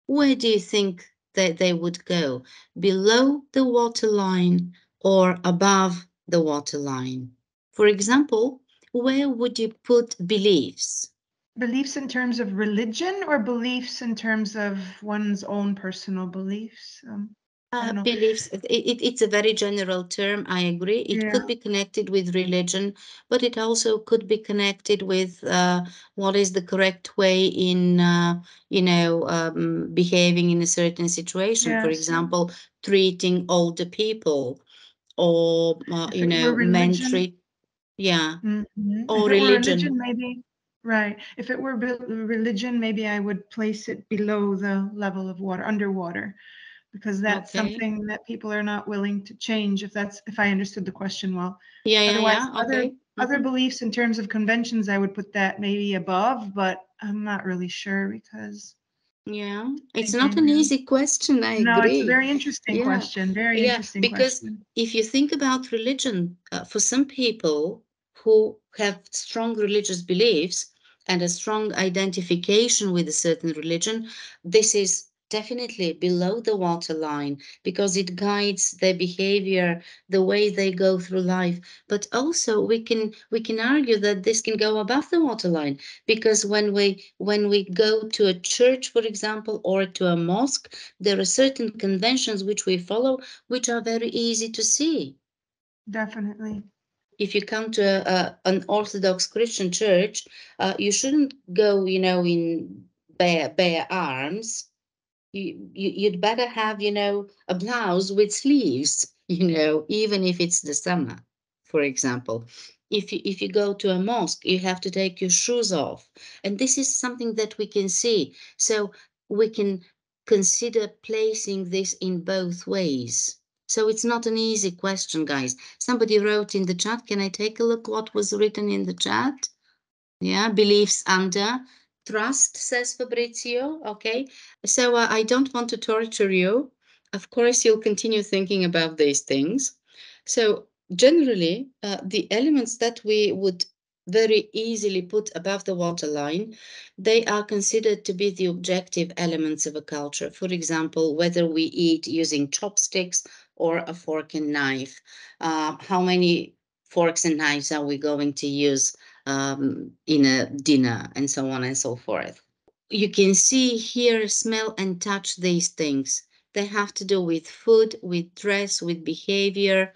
Where do you think that they would go? Below the waterline or above the waterline? For example, where would you put beliefs? Beliefs in terms of religion or beliefs in terms of one's own personal beliefs? Um, uh, beliefs, it, it, it's a very general term, I agree. It yeah. could be connected with religion, but it also could be connected with uh, what is the correct way in, uh, you know, um, behaving in a certain situation. Yes. For example, treating older people or, uh, you know, mentoring. Yeah. Mm-hmm. Or religion. religion. Maybe Right. If it were religion, maybe I would place it below the level of water, underwater, because that's okay. something that people are not willing to change. If that's if I understood the question well. Yeah, yeah, Otherwise, yeah. Other okay. other mm-hmm. beliefs in terms of conventions, I would put that maybe above, but I'm not really sure because. Yeah, it's not an easy question. I no, agree. it's a very interesting yeah. question. Very yeah, interesting because question. if you think about religion, uh, for some people who have strong religious beliefs, and a strong identification with a certain religion, this is definitely below the waterline because it guides their behavior the way they go through life. But also we can we can argue that this can go above the waterline because when we when we go to a church for example or to a mosque there are certain conventions which we follow which are very easy to see. Definitely. If you come to a, an Orthodox Christian church, uh, you shouldn't go, you know, in bare bare arms. You, you you'd better have, you know, a blouse with sleeves, you know, even if it's the summer, for example. If you if you go to a mosque, you have to take your shoes off, and this is something that we can see. So we can consider placing this in both ways. So it's not an easy question, guys. Somebody wrote in the chat. Can I take a look what was written in the chat? Yeah, beliefs under trust, says Fabrizio. Okay, so uh, I don't want to torture you. Of course, you'll continue thinking about these things. So generally, uh, the elements that we would very easily put above the waterline, they are considered to be the objective elements of a culture. For example, whether we eat using chopsticks or a fork and knife. Uh, how many forks and knives are we going to use um, in a dinner and so on and so forth. You can see, hear, smell, and touch these things. They have to do with food, with dress, with behavior,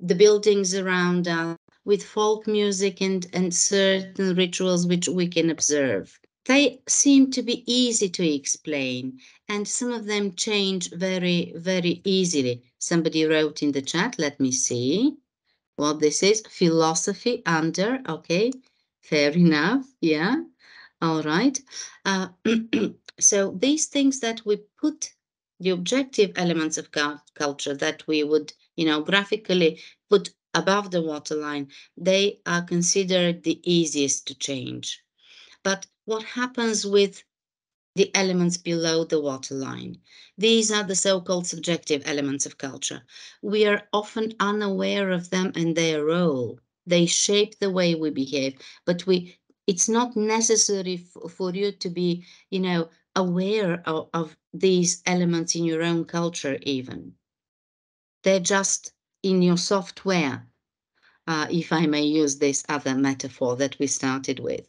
the buildings around us, with folk music and, and certain rituals which we can observe. They seem to be easy to explain, and some of them change very, very easily. Somebody wrote in the chat, let me see what this is. Philosophy under, okay, fair enough, yeah, all right. Uh, so these things that we put, the objective elements of culture that we would, you know, graphically put above the waterline, they are considered the easiest to change. But what happens with the elements below the waterline. These are the so-called subjective elements of culture. We are often unaware of them and their role. They shape the way we behave, but we it's not necessary for you to be, you know, aware of, of these elements in your own culture even. They're just in your software, uh, if I may use this other metaphor that we started with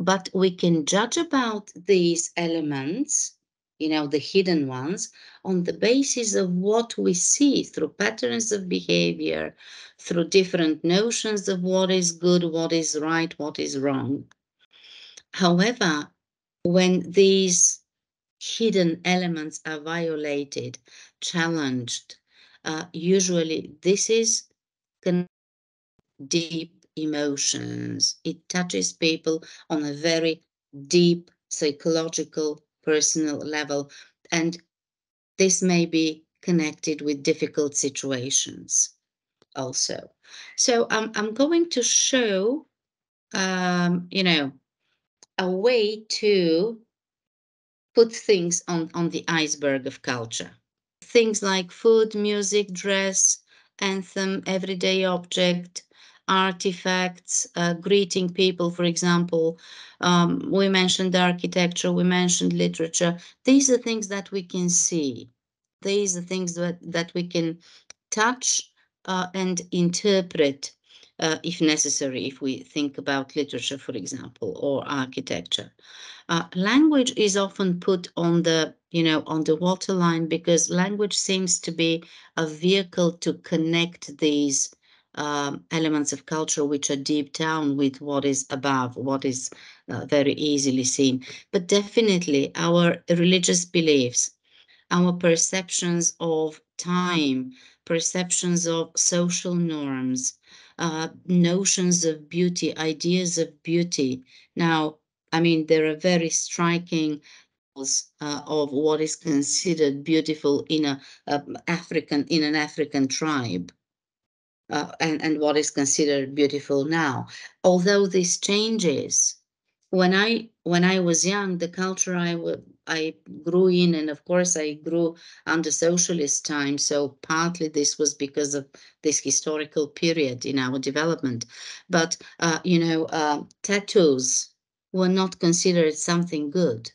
but we can judge about these elements you know, the hidden ones, on the basis of what we see through patterns of behavior, through different notions of what is good, what is right, what is wrong. However, when these hidden elements are violated, challenged, uh, usually this is deep emotions. It touches people on a very deep psychological personal level. And this may be connected with difficult situations also. So um, I'm going to show, um, you know, a way to put things on, on the iceberg of culture. Things like food, music, dress, anthem, everyday object, artifacts, uh, greeting people, for example. Um, we mentioned architecture, we mentioned literature. These are things that we can see. These are things that, that we can touch uh, and interpret uh, if necessary, if we think about literature, for example, or architecture. Uh, language is often put on the, you know, on the waterline because language seems to be a vehicle to connect these um, elements of culture which are deep down with what is above, what is uh, very easily seen. But definitely our religious beliefs, our perceptions of time, perceptions of social norms, uh, notions of beauty, ideas of beauty. Now, I mean, there are very striking uh, of what is considered beautiful in a, a African in an African tribe uh, and, and what is considered beautiful now. Although this changes, when I when I was young, the culture I I grew in, and of course I grew under socialist time. So partly this was because of this historical period in our development. But uh, you know, uh, tattoos were not considered something good,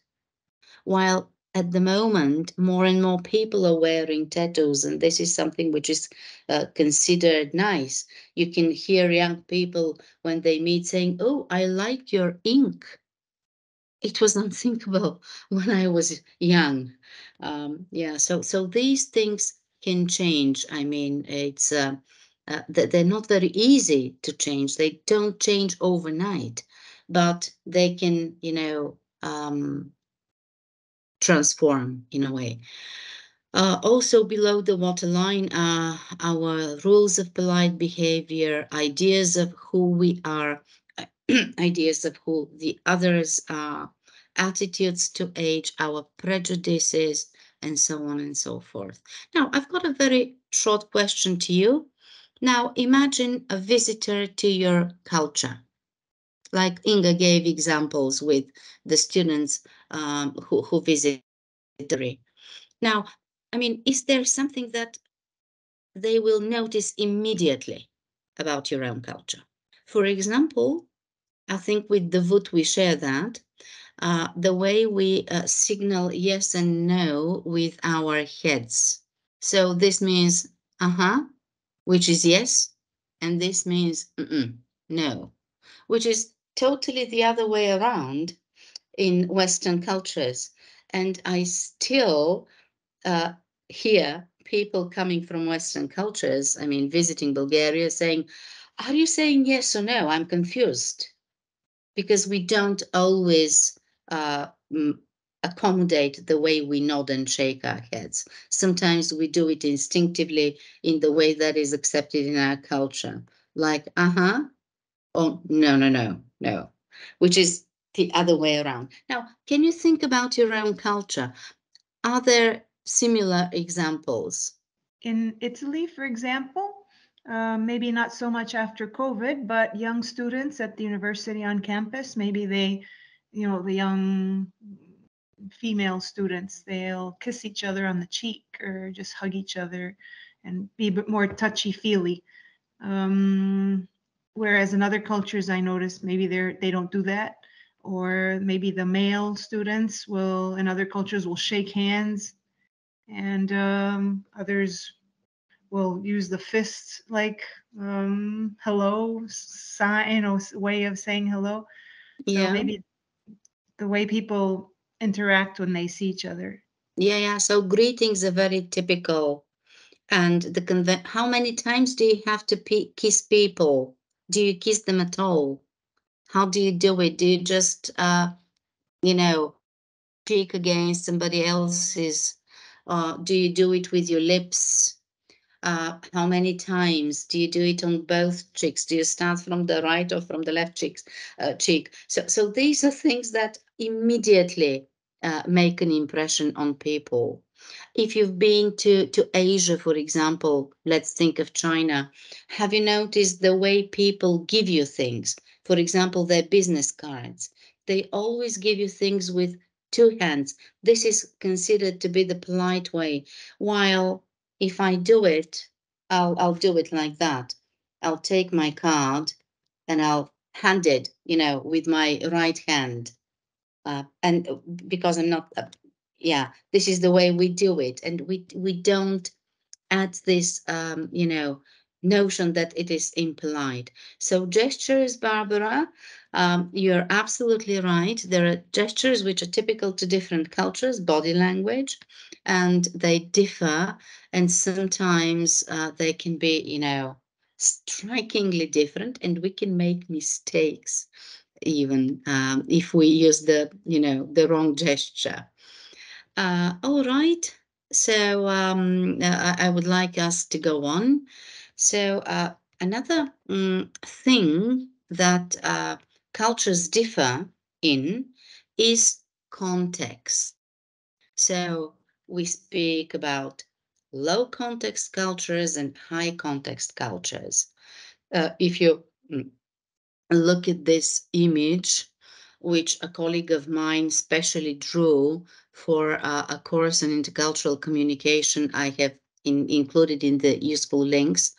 while at the moment, more and more people are wearing tattoos, and this is something which is uh, considered nice. You can hear young people when they meet saying, Oh, I like your ink. It was unthinkable when I was young. Um, yeah, so so these things can change. I mean, it's uh, uh, they're not very easy to change. They don't change overnight, but they can, you know, um, transform in a way. Uh, also below the waterline are our rules of polite behavior, ideas of who we are, ideas of who the others are, attitudes to age, our prejudices, and so on and so forth. Now, I've got a very short question to you. Now, imagine a visitor to your culture. Like Inga gave examples with the students um, who, who visit Now, I mean, is there something that they will notice immediately about your own culture? For example, I think with Davut we share that, uh, the way we uh, signal yes and no with our heads. So this means uh-huh, which is yes, and this means no, which is totally the other way around in Western cultures. And I still uh, hear people coming from Western cultures, I mean, visiting Bulgaria, saying, Are you saying yes or no? I'm confused. Because we don't always uh, accommodate the way we nod and shake our heads. Sometimes we do it instinctively in the way that is accepted in our culture, like, uh huh, oh, no, no, no, no, which is the other way around. Now, can you think about your own culture? Are there similar examples? In Italy, for example, uh, maybe not so much after COVID, but young students at the university on campus, maybe they, you know, the young female students, they'll kiss each other on the cheek or just hug each other and be a bit more touchy feely. Um, whereas in other cultures, I notice maybe they're they don't do that or maybe the male students will in other cultures will shake hands and um, others will use the fist like um, hello sign or way of saying hello yeah so maybe the way people interact when they see each other Yeah, yeah. So greetings are very typical. And the conve- how many times do you have to pe- kiss people? Do you kiss them at all? How do you do it? Do you just, uh, you know, cheek against somebody else's? Uh, do you do it with your lips? Uh, how many times do you do it on both cheeks? Do you start from the right or from the left cheeks, uh, cheek? So, so these are things that immediately uh, make an impression on people. If you've been to, to Asia, for example, let's think of China, have you noticed the way people give you things? For example, their business cards. They always give you things with two hands. This is considered to be the polite way, while if I do it, I'll I'll do it like that. I'll take my card and I'll hand it, you know, with my right hand. Uh, and uh, because I'm not, uh, yeah, this is the way we do it, and we we don't add this, um, you know, notion that it is impolite. So gestures, Barbara, um, you're absolutely right. There are gestures which are typical to different cultures, body language, and they differ. And sometimes uh, they can be, you know, strikingly different, and we can make mistakes even um, if we use the, you know, the wrong gesture. Uh, all right. So um, I, I, would like us to go on. So uh, another um, thing that uh, cultures differ in is context. So we speak about low context cultures and high context cultures. Uh, if you mm, look at this image, which a colleague of mine specially drew for uh, a course on intercultural communication I have in, included in the useful links.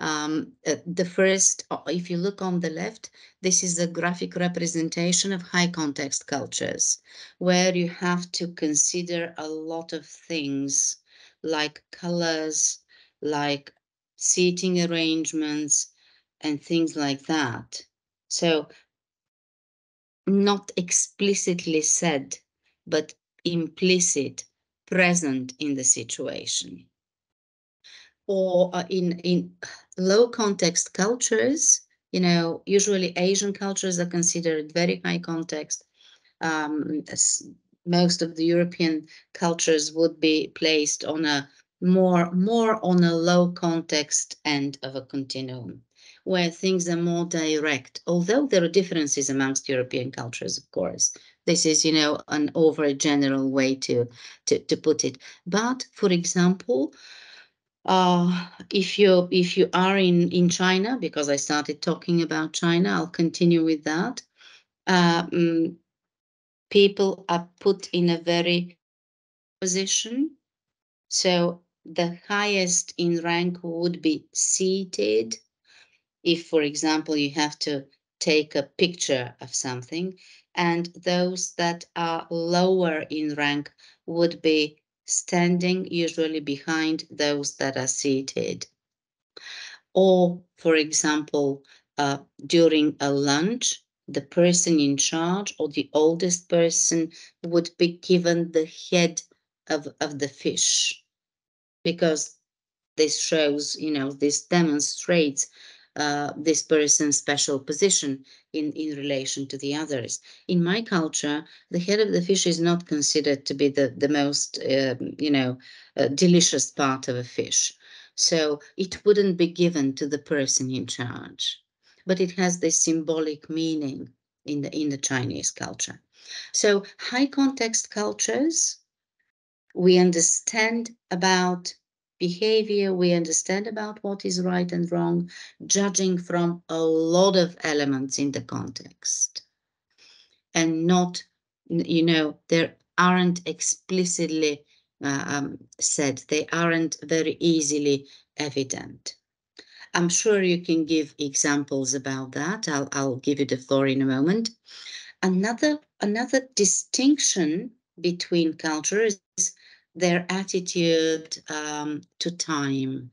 Um, uh, the first, uh, if you look on the left, this is a graphic representation of high context cultures, where you have to consider a lot of things like colors, like seating arrangements, and things like that. So, not explicitly said, but implicit, present in the situation or uh, in in low context cultures you know usually asian cultures are considered very high context um, most of the european cultures would be placed on a more more on a low context end of a continuum where things are more direct although there are differences amongst european cultures of course. This is you know an over general way to to, to put it. But for example uh, if you if you are in in China, because I started talking about China, I'll continue with that. Um, people are put in a very position. So the highest in rank would be seated. If, for example, you have to take a picture of something, and those that are lower in rank would be standing usually behind those that are seated. Or, for example, uh, during a lunch, the person in charge or the oldest person would be given the head of, of the fish because this shows, you know, this demonstrates uh, this person's special position in, in relation to the others. In my culture, the head of the fish is not considered to be the, the most, uh, you know, uh, delicious part of a fish. So it wouldn't be given to the person in charge, but it has this symbolic meaning in the, in the Chinese culture. So high context cultures, we understand about behavior, we understand about what is right and wrong, judging from a lot of elements in the context. And not, you know, there aren't explicitly uh, um, said, they aren't very easily evident. I'm sure you can give examples about that. I'll, I'll give you the floor in a moment. Another, another distinction between cultures their attitude um, to time.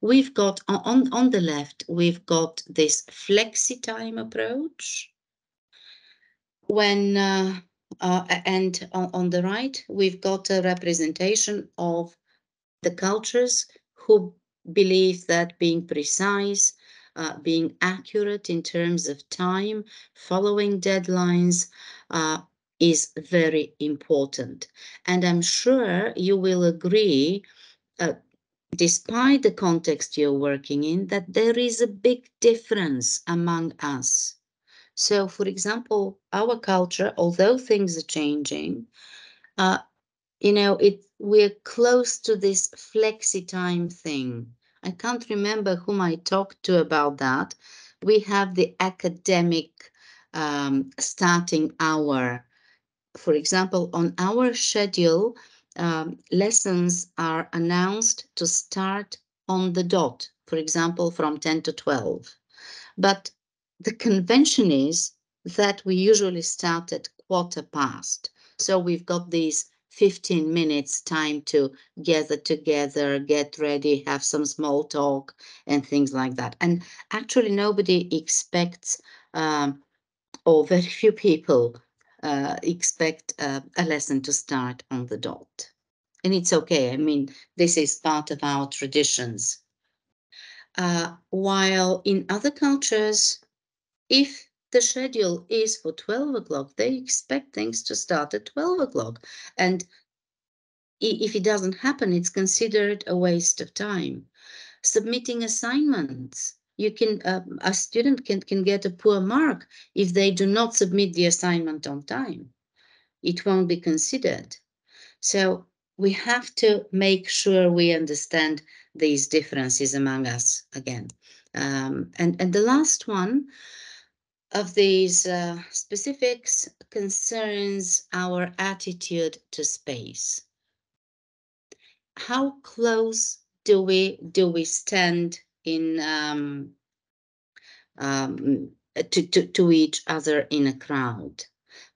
We've got on, on the left, we've got this flexi time approach. When uh, uh, and on, the right, we've got a representation of the cultures who believe that being precise, uh, being accurate in terms of time, following deadlines uh, is very important. And I'm sure you will agree, uh, despite the context you're working in, that there is a big difference among us. So, for example, our culture, although things are changing, uh, you know, it we're close to this flexi time thing. I can't remember whom I talked to about that. We have the academic um, starting hour. For example, on our schedule, um, lessons are announced to start on the dot, for example, from 10 to 12. But the convention is that we usually start at quarter past. So we've got these 15 minutes time to gather together, get ready, have some small talk and things like that. And actually nobody expects, um, or very few people uh, expect uh, a lesson to start on the dot. And it's okay. I mean, this is part of our traditions. Uh, while in other cultures, if the schedule is for 12 o'clock, they expect things to start at 12 o'clock. And if it doesn't happen, it's considered a waste of time. Submitting assignments, you can uh, a student can, can get a poor mark if they do not submit the assignment on time. It won't be considered. So we have to make sure we understand these differences among us again. Um, and, and the last one, of these uh, specifics concerns our attitude to space. How close do we do we stand in um, um, to, to, to each other in a crowd?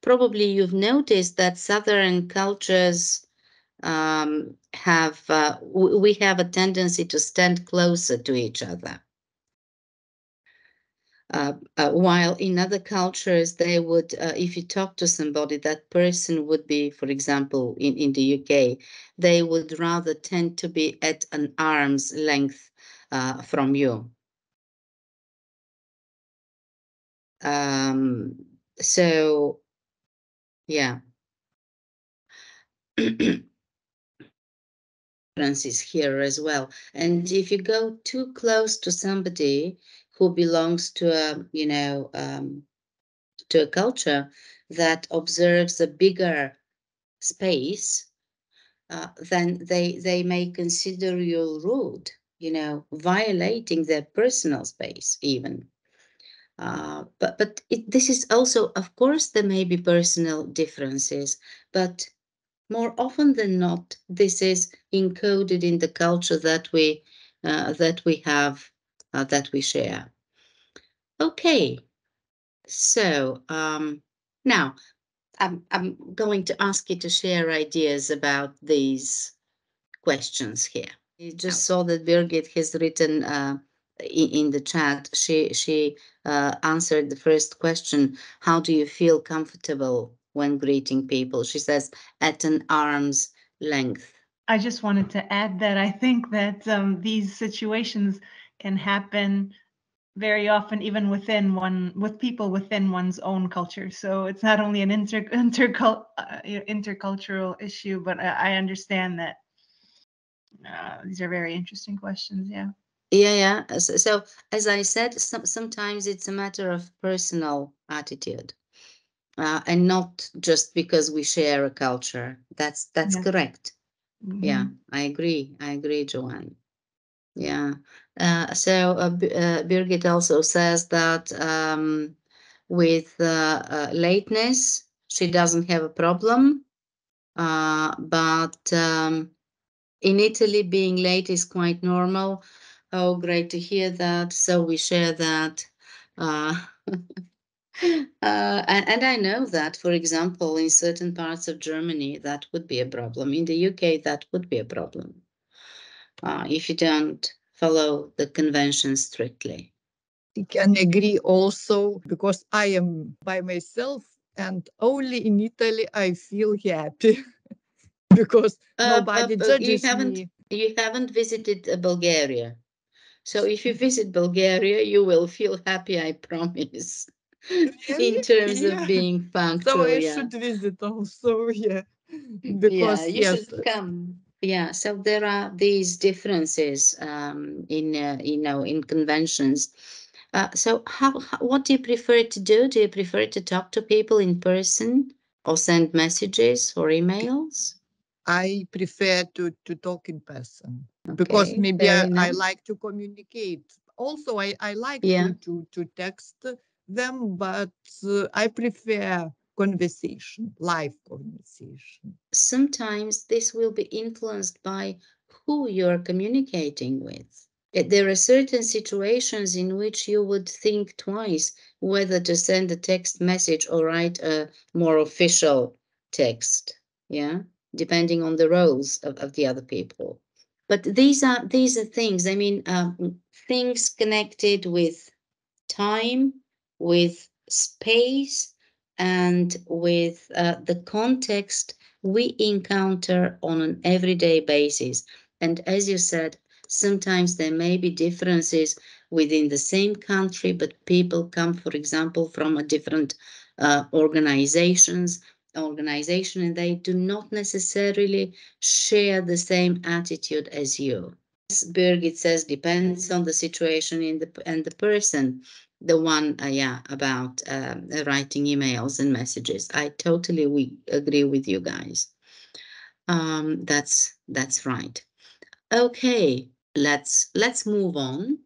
Probably you've noticed that Southern cultures um, have uh, we have a tendency to stand closer to each other. Uh, uh, while in other cultures, they would, uh, if you talk to somebody, that person would be, for example, in, in the UK, they would rather tend to be at an arm's length uh, from you. Um, so, yeah. differences here as well. And if you go too close to somebody, who belongs to a you know um, to a culture that observes a bigger space, uh, then they they may consider you rude, you know, violating their personal space even. Uh, but but it, this is also, of course, there may be personal differences, but more often than not, this is encoded in the culture that we uh, that we have uh, that we share. Okay, so um, now I'm, I'm going to ask you to share ideas about these questions here. You just saw that Birgit has written uh, in, the chat. She she uh, answered the first question. How do you feel comfortable when greeting people? She says at an arm's length. I just wanted to add that I think that um, these situations can happen very often even within one with people within one's own culture so it's not only an inter, intercul, uh, intercultural issue but I, I understand that uh, these are very interesting questions yeah yeah yeah so, so as i said some, sometimes it's a matter of personal attitude uh, and not just because we share a culture that's that's yeah. correct mm-hmm. yeah i agree i agree joanne yeah. Uh, so uh, uh, Birgit also says that um, with uh, uh, lateness, she doesn't have a problem. Uh, but um, in Italy, being late is quite normal. Oh, great to hear that. So we share that. Uh, and, and, I know that, for example, in certain parts of Germany, that would be a problem. In the UK, that would be a problem uh, if you don't follow the convention strictly. I can agree also because I am by myself and only in Italy I feel happy because Uh, nobody uh, judges you haven't me. you haven't visited uh, Bulgaria. So if you visit Bulgaria, you will feel happy, I promise. In terms Yeah. of being So punctual, I yeah. should visit also, yeah. yeah, Because you yes, should come. Yeah, so there are these differences um, in uh, you know in conventions. Uh, so how, how what do you prefer to do? Do you prefer to talk to people in person or send messages or emails? I prefer to to talk in person because maybe I, I like to communicate. Also, I, I like Yeah. to, to to text them, but uh, I prefer conversation, live conversation. Sometimes this will be influenced by who you're communicating with. Uh, There are certain situations in which you would think twice whether to send a text message or write a more official text. Yeah, depending on the roles of, of the other people. But these are these are things. I mean, um, things connected with time, with space, and with uh, the context we encounter on an everyday basis. And as you said, sometimes there may be differences within the same country, but people come, for example, from a different uh, organizations organization and they do not necessarily share the same attitude as you. As Birgit says, depends on the situation in the and the person. The one, uh, yeah, about um, writing emails and messages. I totally we agree with you guys. Um, that's that's right. Okay, let's let's move on.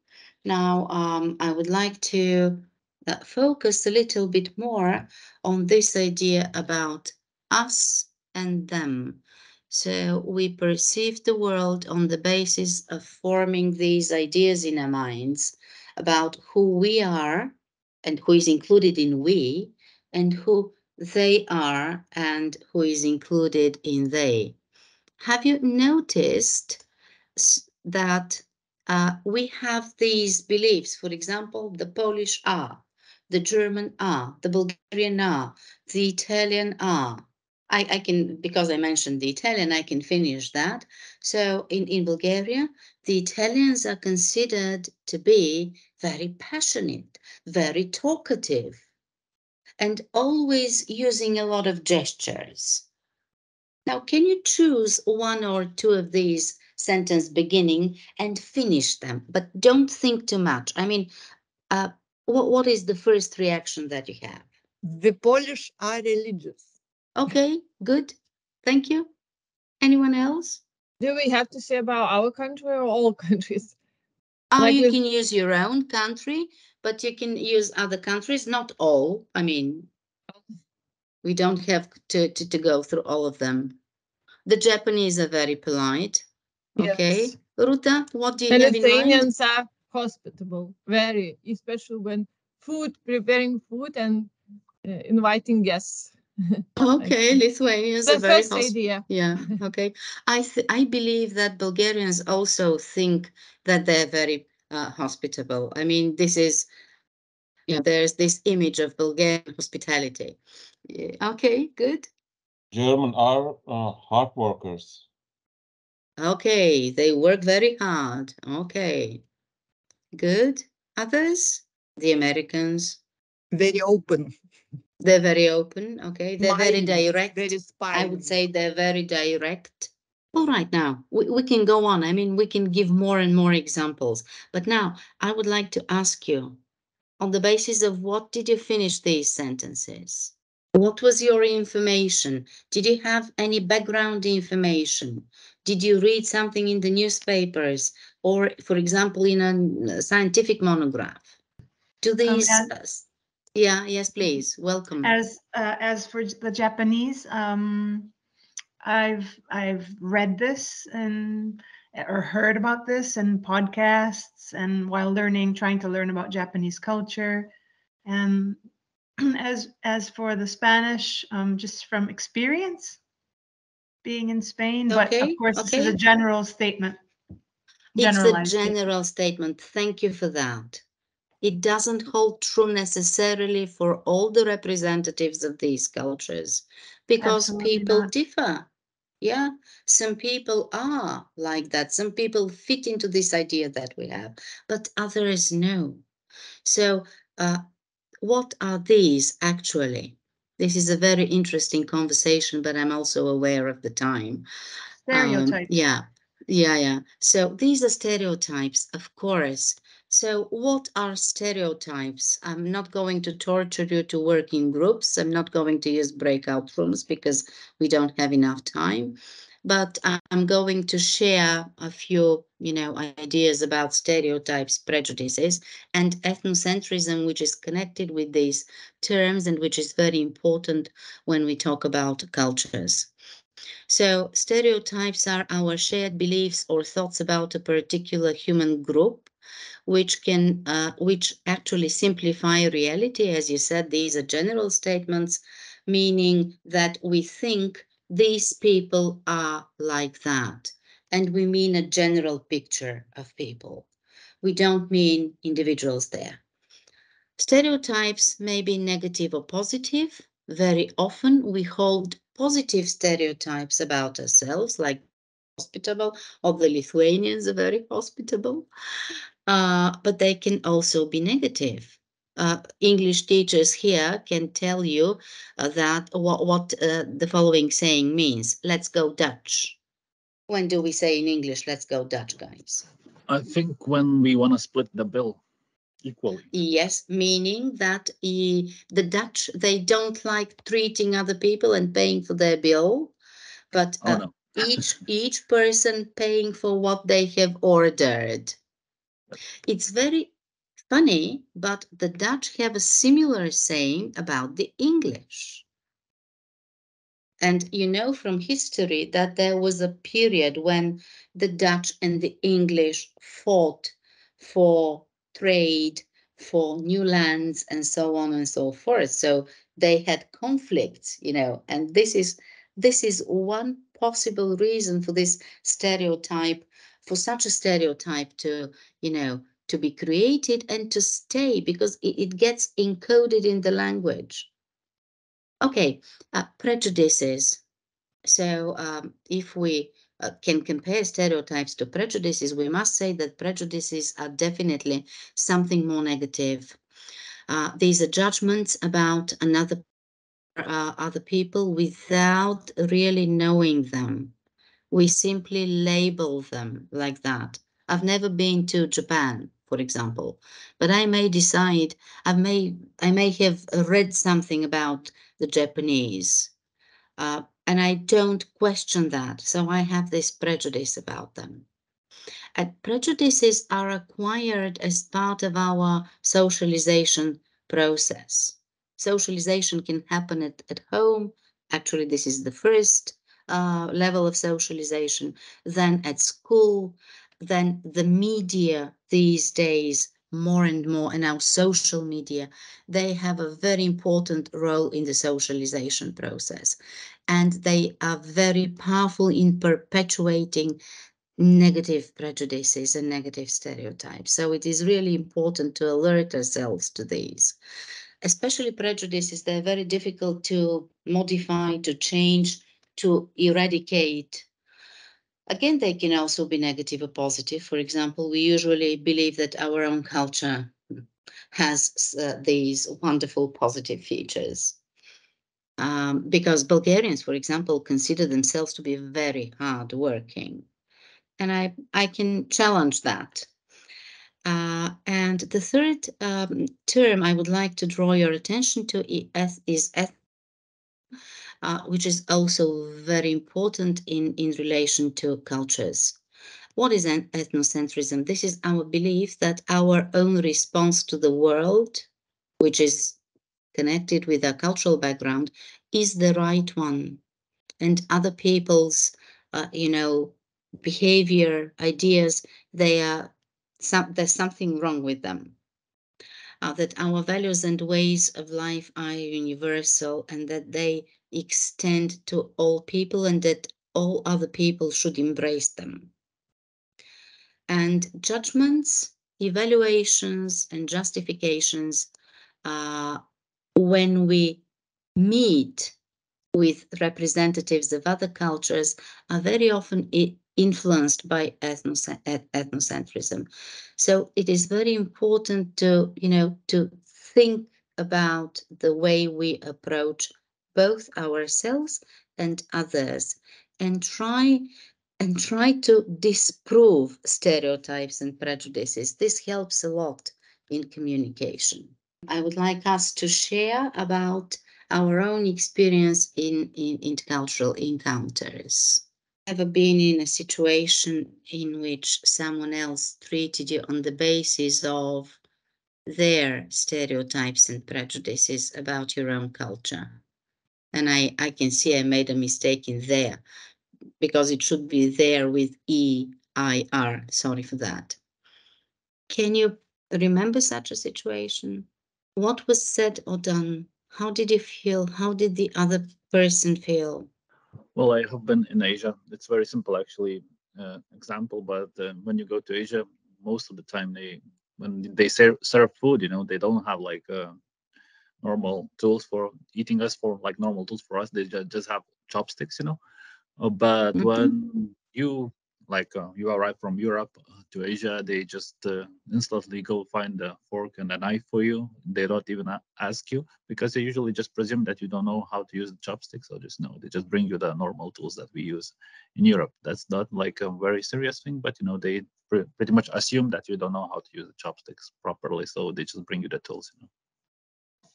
Now, um, I would like to uh, focus a little bit more on this idea about us and them. So we perceive the world on the basis of forming these ideas in our minds about who we are and who is included in we and who they are and who is included in they. Have you noticed that uh, we have these beliefs? For example, the Polish are, the German are, the Bulgarian are, the Italian are. I, I can, because I mentioned the Italian, I can finish that. So in, in Bulgaria, the Italians are considered to be very passionate, very talkative, and always using a lot of gestures. Now, can you choose one or two of these sentence beginning and finish them? But don't think too much. I mean, uh, what, what is the first reaction that you have? The Polish are religious. Okay, good. Thank you. Anyone else? Do we have to say about our country or all countries? Uh, Like you with- can use your own country, but you can use other countries, not all. I mean, we don't have to, to, to go through all of them. The Japanese are very polite. Okay. Yes. Ruta, what do you The have in mind? Lithuanians are hospitable, very, especially when food, preparing food and uh, inviting guests. Okay, Lithuanians is a very first hosp- idea. Yeah, okay. I th- I believe that Bulgarians also think that they're very uh, hospitable. I mean, this is yeah, there's this image of Bulgarian hospitality. Yeah, okay, good. German are uh, hard workers. Okay, they work very hard. Okay, good. Others? The Americans, Very open. they're very open. Okay, they're very direct. Very I would say they're very direct. All right, now we, we can go on. I mean, we can give more and more examples. But now I would like to ask you on the basis of what did you finish these sentences? What was your information? Did you have any background information? Did you read something in the newspapers or, for example, in a scientific monograph? Do these, as- uh, yeah, yes, please, welcome. As uh, as for the Japanese, um, I've I've read this and or heard about this in podcasts and while learning, trying to learn about Japanese culture. And as as for the Spanish, um, just from experience, being in Spain. But of course, this is a general statement. It's a general statement. Thank you for that. it doesn't hold true necessarily for all the representatives of these cultures because Absolutely people not. differ. Yeah, some people are like that. Some people fit into this idea that we have, but others no. So, uh, what are these actually? This is a very interesting conversation, but I'm also aware of the time. Um, yeah, yeah, yeah. So these are stereotypes, of course. So what are stereotypes? I'm not going to torture you to work in groups. I'm not going to use breakout rooms because we don't have enough time. But I'm going to share a few, you know, ideas about stereotypes, prejudices, and ethnocentrism, which is connected with these terms and which is very important when we talk about cultures. So stereotypes are our shared beliefs or thoughts about a particular human group which can uh, which actually simplify reality. As you said these are general statements meaning that we think these people are like that and we mean a general picture of people. We don't mean individuals there. Stereotypes may be negative or positive. Very often we hold positive stereotypes about ourselves like hospitable or the lithuanians are very hospitable uh, but they can also be negative. Uh, English teachers here can tell you uh, that what, what uh, the following saying means. Let's go Dutch. When do we say in English, let's go Dutch, guys? I think when we want to split the bill equally. Yes, meaning that e- the Dutch, they don't like treating other people and paying for their bill, but Oh, uh, no. each each person paying for what they have ordered. It's very funny, but the Dutch have a similar saying about the English. And you know from history that there was a period when the Dutch and the English fought for trade, for new lands, and so on and so forth. So they had conflicts, you know, and this is this is one possible reason for this stereotype, for such a stereotype to, you know, to be created and to stay because it, it gets encoded in the language. Okay, uh, prejudices. So um, if we uh, can compare stereotypes to prejudices, we must say that prejudices are definitely something more negative. Uh, these are judgments about another uh, other people without really knowing them. We simply label them like that. I've never been to Japan, for example, but I may decide I may I may have read something about the Japanese, uh, and I don't question that. So I have this prejudice about them. And prejudices are acquired as part of our socialization process. Socialization can happen at, at home. Actually, this is the first uh, level of socialization, then at school, then the media these days more and more and now social media they have a very important role in the socialization process. And they are very powerful in perpetuating negative prejudices and negative stereotypes. So it is really important to alert ourselves to these. Especially prejudices they're very difficult to modify to change to eradicate Again, they can also be negative or positive. For example, we usually believe that our own culture has uh, these wonderful positive features. Um, because Bulgarians, for example, consider themselves to be very hardworking. And I, I can challenge that. Uh, and the third um, term I would like to draw your attention to is, is uh, which is also very important in, in relation to cultures. What is ethnocentrism? This is our belief that our own response to the world, which is connected with our cultural background, is the right one. And other people's, uh, you know, behavior, ideas, they are some, there's something wrong with them. Uh, that our values and ways of life are universal and that they extend to all people and that all other people should embrace them. And judgments evaluations and justifications uh, when we meet with representatives of other cultures are very often influenced by ethnocentrism. So it is very important to, you know, to think about the way we approach both ourselves and others and try and try to disprove stereotypes and prejudices. This helps a lot in communication. I would like us to share about our own experience in, in intercultural encounters. Ever been in a situation in which someone else treated you on the basis of their stereotypes and prejudices about your own culture? And I, I can see I made a mistake in there because it should be there with E I R. Sorry for that. Can you remember such a situation? What was said or done? How did you feel? How did the other person feel? Well, I have been in Asia. It's very simple, actually. Uh, example, but uh, when you go to Asia, most of the time they when they serve, serve food, you know, they don't have like uh, normal tools for eating us for like normal tools for us. They just have chopsticks, you know. Uh, but mm-hmm. when you like uh, you arrive from Europe uh, to Asia, they just uh, instantly go find a fork and a knife for you. They don't even ask you because they usually just presume that you don't know how to use the chopsticks or just know they just bring you the normal tools that we use in Europe. That's not like a very serious thing, but you know they pre- pretty much assume that you don't know how to use the chopsticks properly, so they just bring you the tools. You know.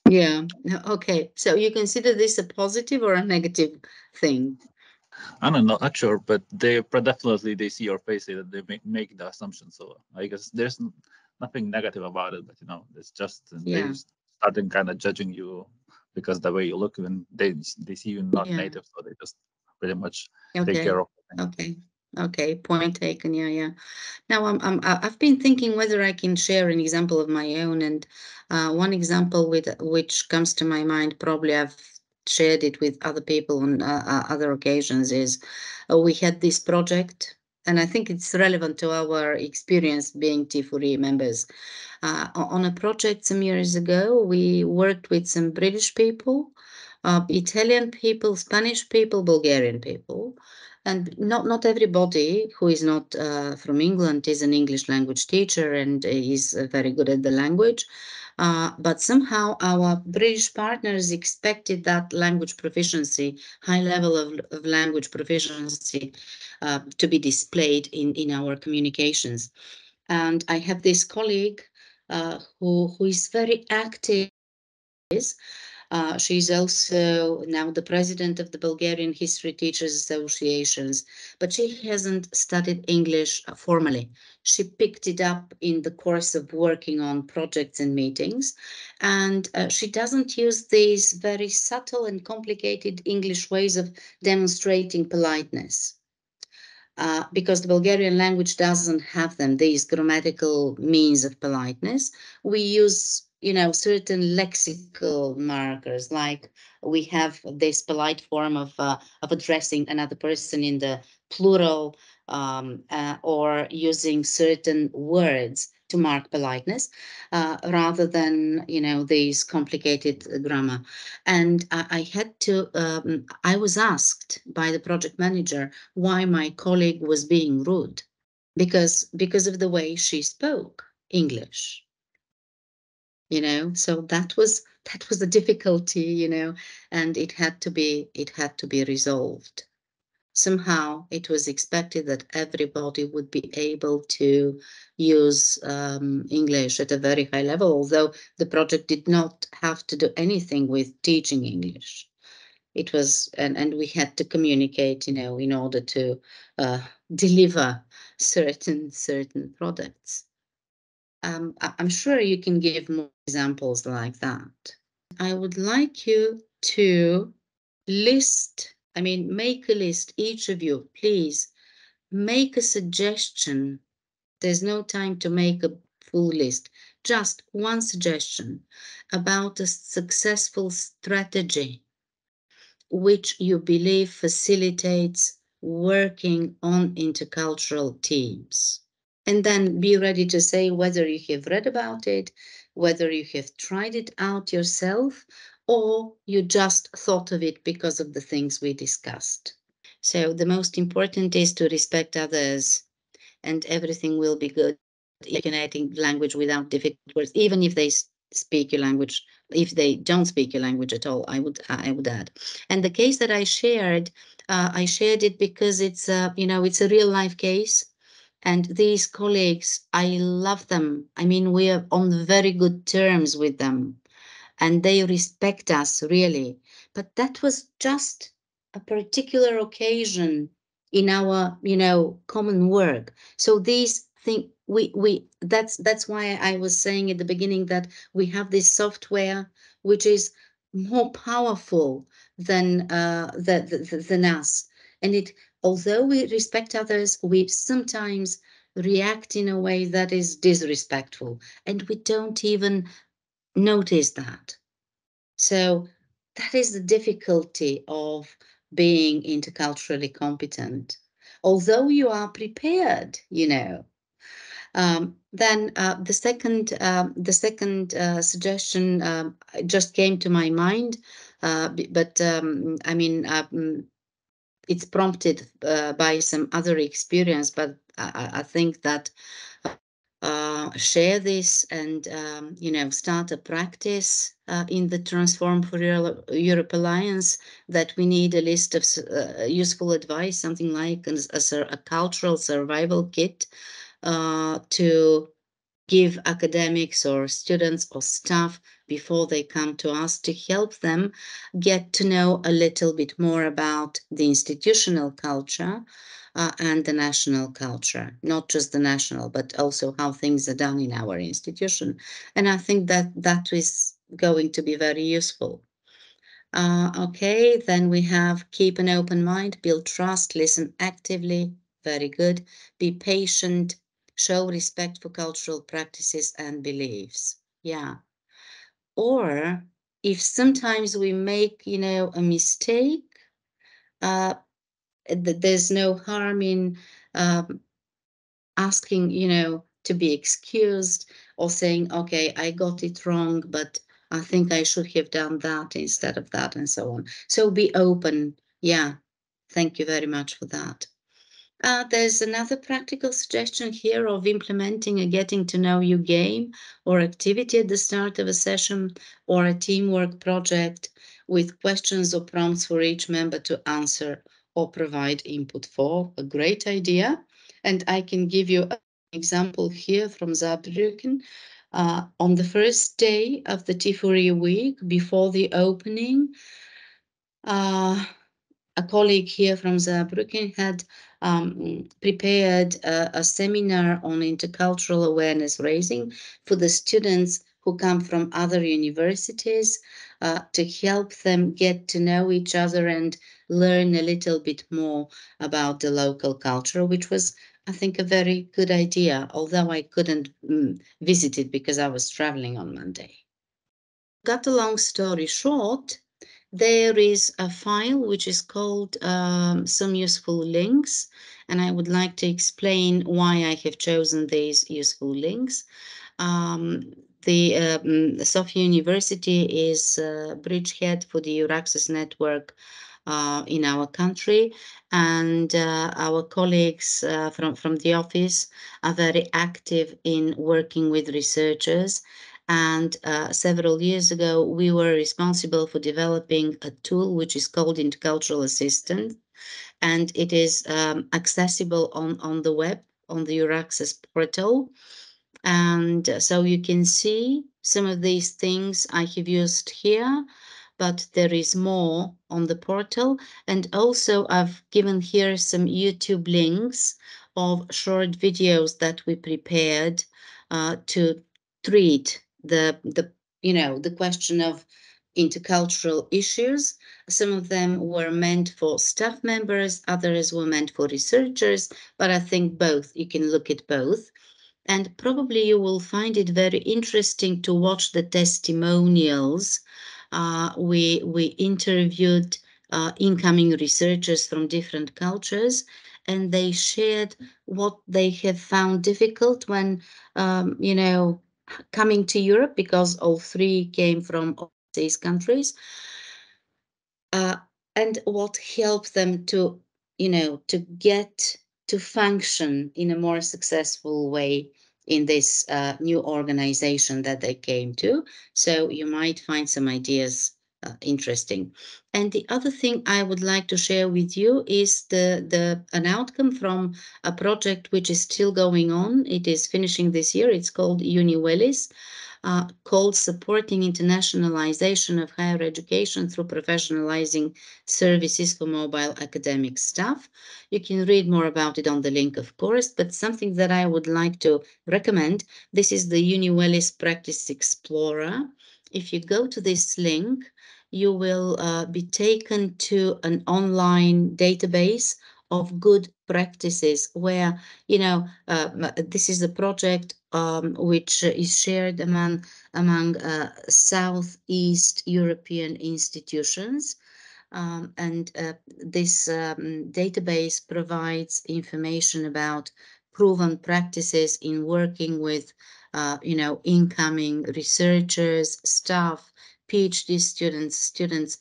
Yeah. Okay. So you consider this a positive or a negative thing? I don't know, not sure, but they definitely they see your face that they make, make the assumption. So I guess there's nothing negative about it, but you know, it's just yeah. they starting kind of judging you because the way you look when they they see you not yeah. native, so they just pretty much okay. take care of. It. Okay. Okay, point taken. Yeah, yeah. Now I'm, I'm I've been thinking whether I can share an example of my own, and uh, one example with which comes to my mind. Probably I've shared it with other people on uh, uh, other occasions is uh, we had this project and I think it's relevant to our experience being T4E members. Uh, on a project some years ago, we worked with some British people, uh, Italian people, Spanish people, Bulgarian people, and not not everybody who is not uh, from England is an English language teacher and is very good at the language. Uh, but somehow our British partners expected that language proficiency, high level of, of language proficiency, uh, to be displayed in, in our communications. And I have this colleague uh, who, who is very active uh, she's also now the president of the Bulgarian History Teachers Associations, but she hasn't studied English formally. She picked it up in the course of working on projects and meetings, and uh, she doesn't use these very subtle and complicated English ways of demonstrating politeness. Uh, because the Bulgarian language doesn't have them, these grammatical means of politeness. We use you know, certain lexical markers, like we have this polite form of, uh, of addressing another person in the plural um, uh, or using certain words to mark politeness uh, rather than, you know, these complicated grammar. And I, I had to, um, I was asked by the project manager why my colleague was being rude because because of the way she spoke English you know so that was that was the difficulty you know and it had to be it had to be resolved. Somehow it was expected that everybody would be able to use um, english at a very high level although the project did not have to do anything with teaching english. It was and, and we had to communicate you know in order to uh, deliver certain certain products um, I'm sure you can give more examples like that. I would like you to list, I mean, make a list, each of you, please make a suggestion. There's no time to make a full list, just one suggestion about a successful strategy which you believe facilitates working on intercultural teams. And then be ready to say whether you have read about it, whether you have tried it out yourself, or you just thought of it because of the things we discussed. So the most important is to respect others and everything will be good. Uniting language without difficult words, even if they speak your language, if they don't speak your language at all, I would I would add. And the case that I shared, uh, I shared it because it's a you know it's a real life case, and these colleagues, I love them. I mean, we are on very good terms with them, and they respect us really. But that was just a particular occasion in our you know common work so these things we we that's that's why i was saying at the beginning that we have this software which is more powerful than uh the, the, than us and it although we respect others we sometimes react in a way that is disrespectful and we don't even notice that so that is the difficulty of being interculturally competent. Although you are prepared, you know. Um, then uh, the second uh, the second uh, suggestion um, just came to my mind, uh, but um, I mean um, it's prompted uh, by some other experience. But I, I think that uh, share this and um, you know start a practice uh, in the Transform for Europe Alliance that we need a list of uh, useful advice, something like a, a, a cultural survival kit uh, to give academics or students or staff before they come to us to help them get to know a little bit more about the institutional culture uh, and the national culture, not just the national, but also how things are done in our institution. And I think that that is going to be very useful. Uh, okay, then we have keep an open mind, build trust, listen actively, very good, be patient, show respect for cultural practices and beliefs. Yeah. Or if sometimes we make, you know, a mistake, uh, there's no harm in um, asking, you know, to be excused or saying, okay, I got it wrong, but I think I should have done that instead of that, and so on. So be open. Yeah, thank you very much for that. Uh, there's another practical suggestion here of implementing a getting to know you game or activity at the start of a session or a teamwork project with questions or prompts for each member to answer or provide input for. A great idea. And I can give you an example here from Saarbrücken. Uh, on the first day of the T4E week, before the opening, uh, a colleague here from Saarbrücken had um, prepared a, a, seminar on intercultural awareness raising for the students who come from other universities uh, to help them get to know each other and learn a little bit more about the local culture, which was, I think, a very good idea, although I couldn't mm, visit it because I was traveling on Monday. Got a long story short, there is a file which is called um, some useful links and I would like to explain why I have chosen these useful links. Um, the um, Sofia University is a bridgehead for the EURAXESS network uh, in our country and uh, our colleagues uh, from, from the office are very active in working with researchers and uh, several years ago, we were responsible for developing a tool which is called Intercultural Assistant. And it is um, accessible on, on the web, on the EURAXESS portal. And uh, so you can see some of these things I have used here, but there is more on the portal. And also I've given here some YouTube links of short videos that we prepared uh, to treat the the you know the question of intercultural issues. Some of them were meant for staff members, others were meant for researchers, but I think both, you can look at both. And probably you will find it very interesting to watch the testimonials. Uh, we, we interviewed uh, incoming researchers from different cultures and they shared what they have found difficult when, um, you know, coming to Europe because all three came from these countries. Uh, and what helped them to, you know, to get to function in a more successful way in this uh, new organization that they came to. So you might find some ideas uh, interesting. And the other thing I would like to share with you is the, the an outcome from a project which is still going on. It is finishing this year. It's called UniWellis, uh, called Supporting Internationalization of Higher Education through Professionalizing Services for Mobile Academic Staff. You can read more about it on the link, of course, but something that I would like to recommend, this is the UniWellis Practice Explorer. If you go to this link, you will uh, be taken to an online database of good practices where you know uh, this is a project um, which is shared among among uh, southeast european institutions um, and uh, this um, database provides information about proven practices in working with uh, you know incoming researchers staff phd students students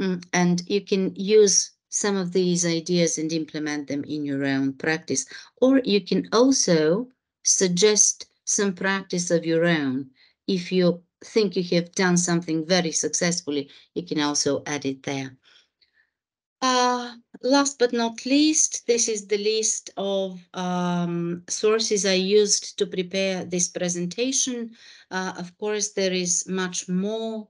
mm, and you can use some of these ideas and implement them in your own practice. Or you can also suggest some practice of your own. If you think you have done something very successfully, you can also add it there. Uh, last but not least, this is the list of um, sources I used to prepare this presentation. Uh, of course, there is much more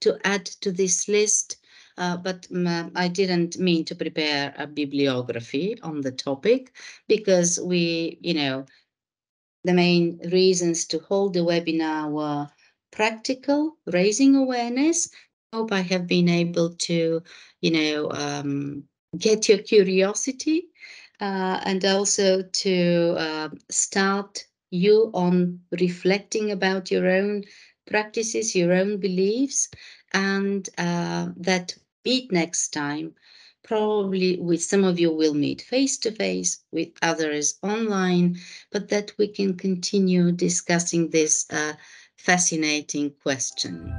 to add to this list. Uh, but I didn't mean to prepare a bibliography on the topic because we, you know, the main reasons to hold the webinar were practical, raising awareness. Hope I have been able to, you know, um, get your curiosity uh, and also to uh, start you on reflecting about your own practices, your own beliefs, and uh, that meet next time. Probably with some of you will meet face to face, with others online, but that we can continue discussing this uh, fascinating question.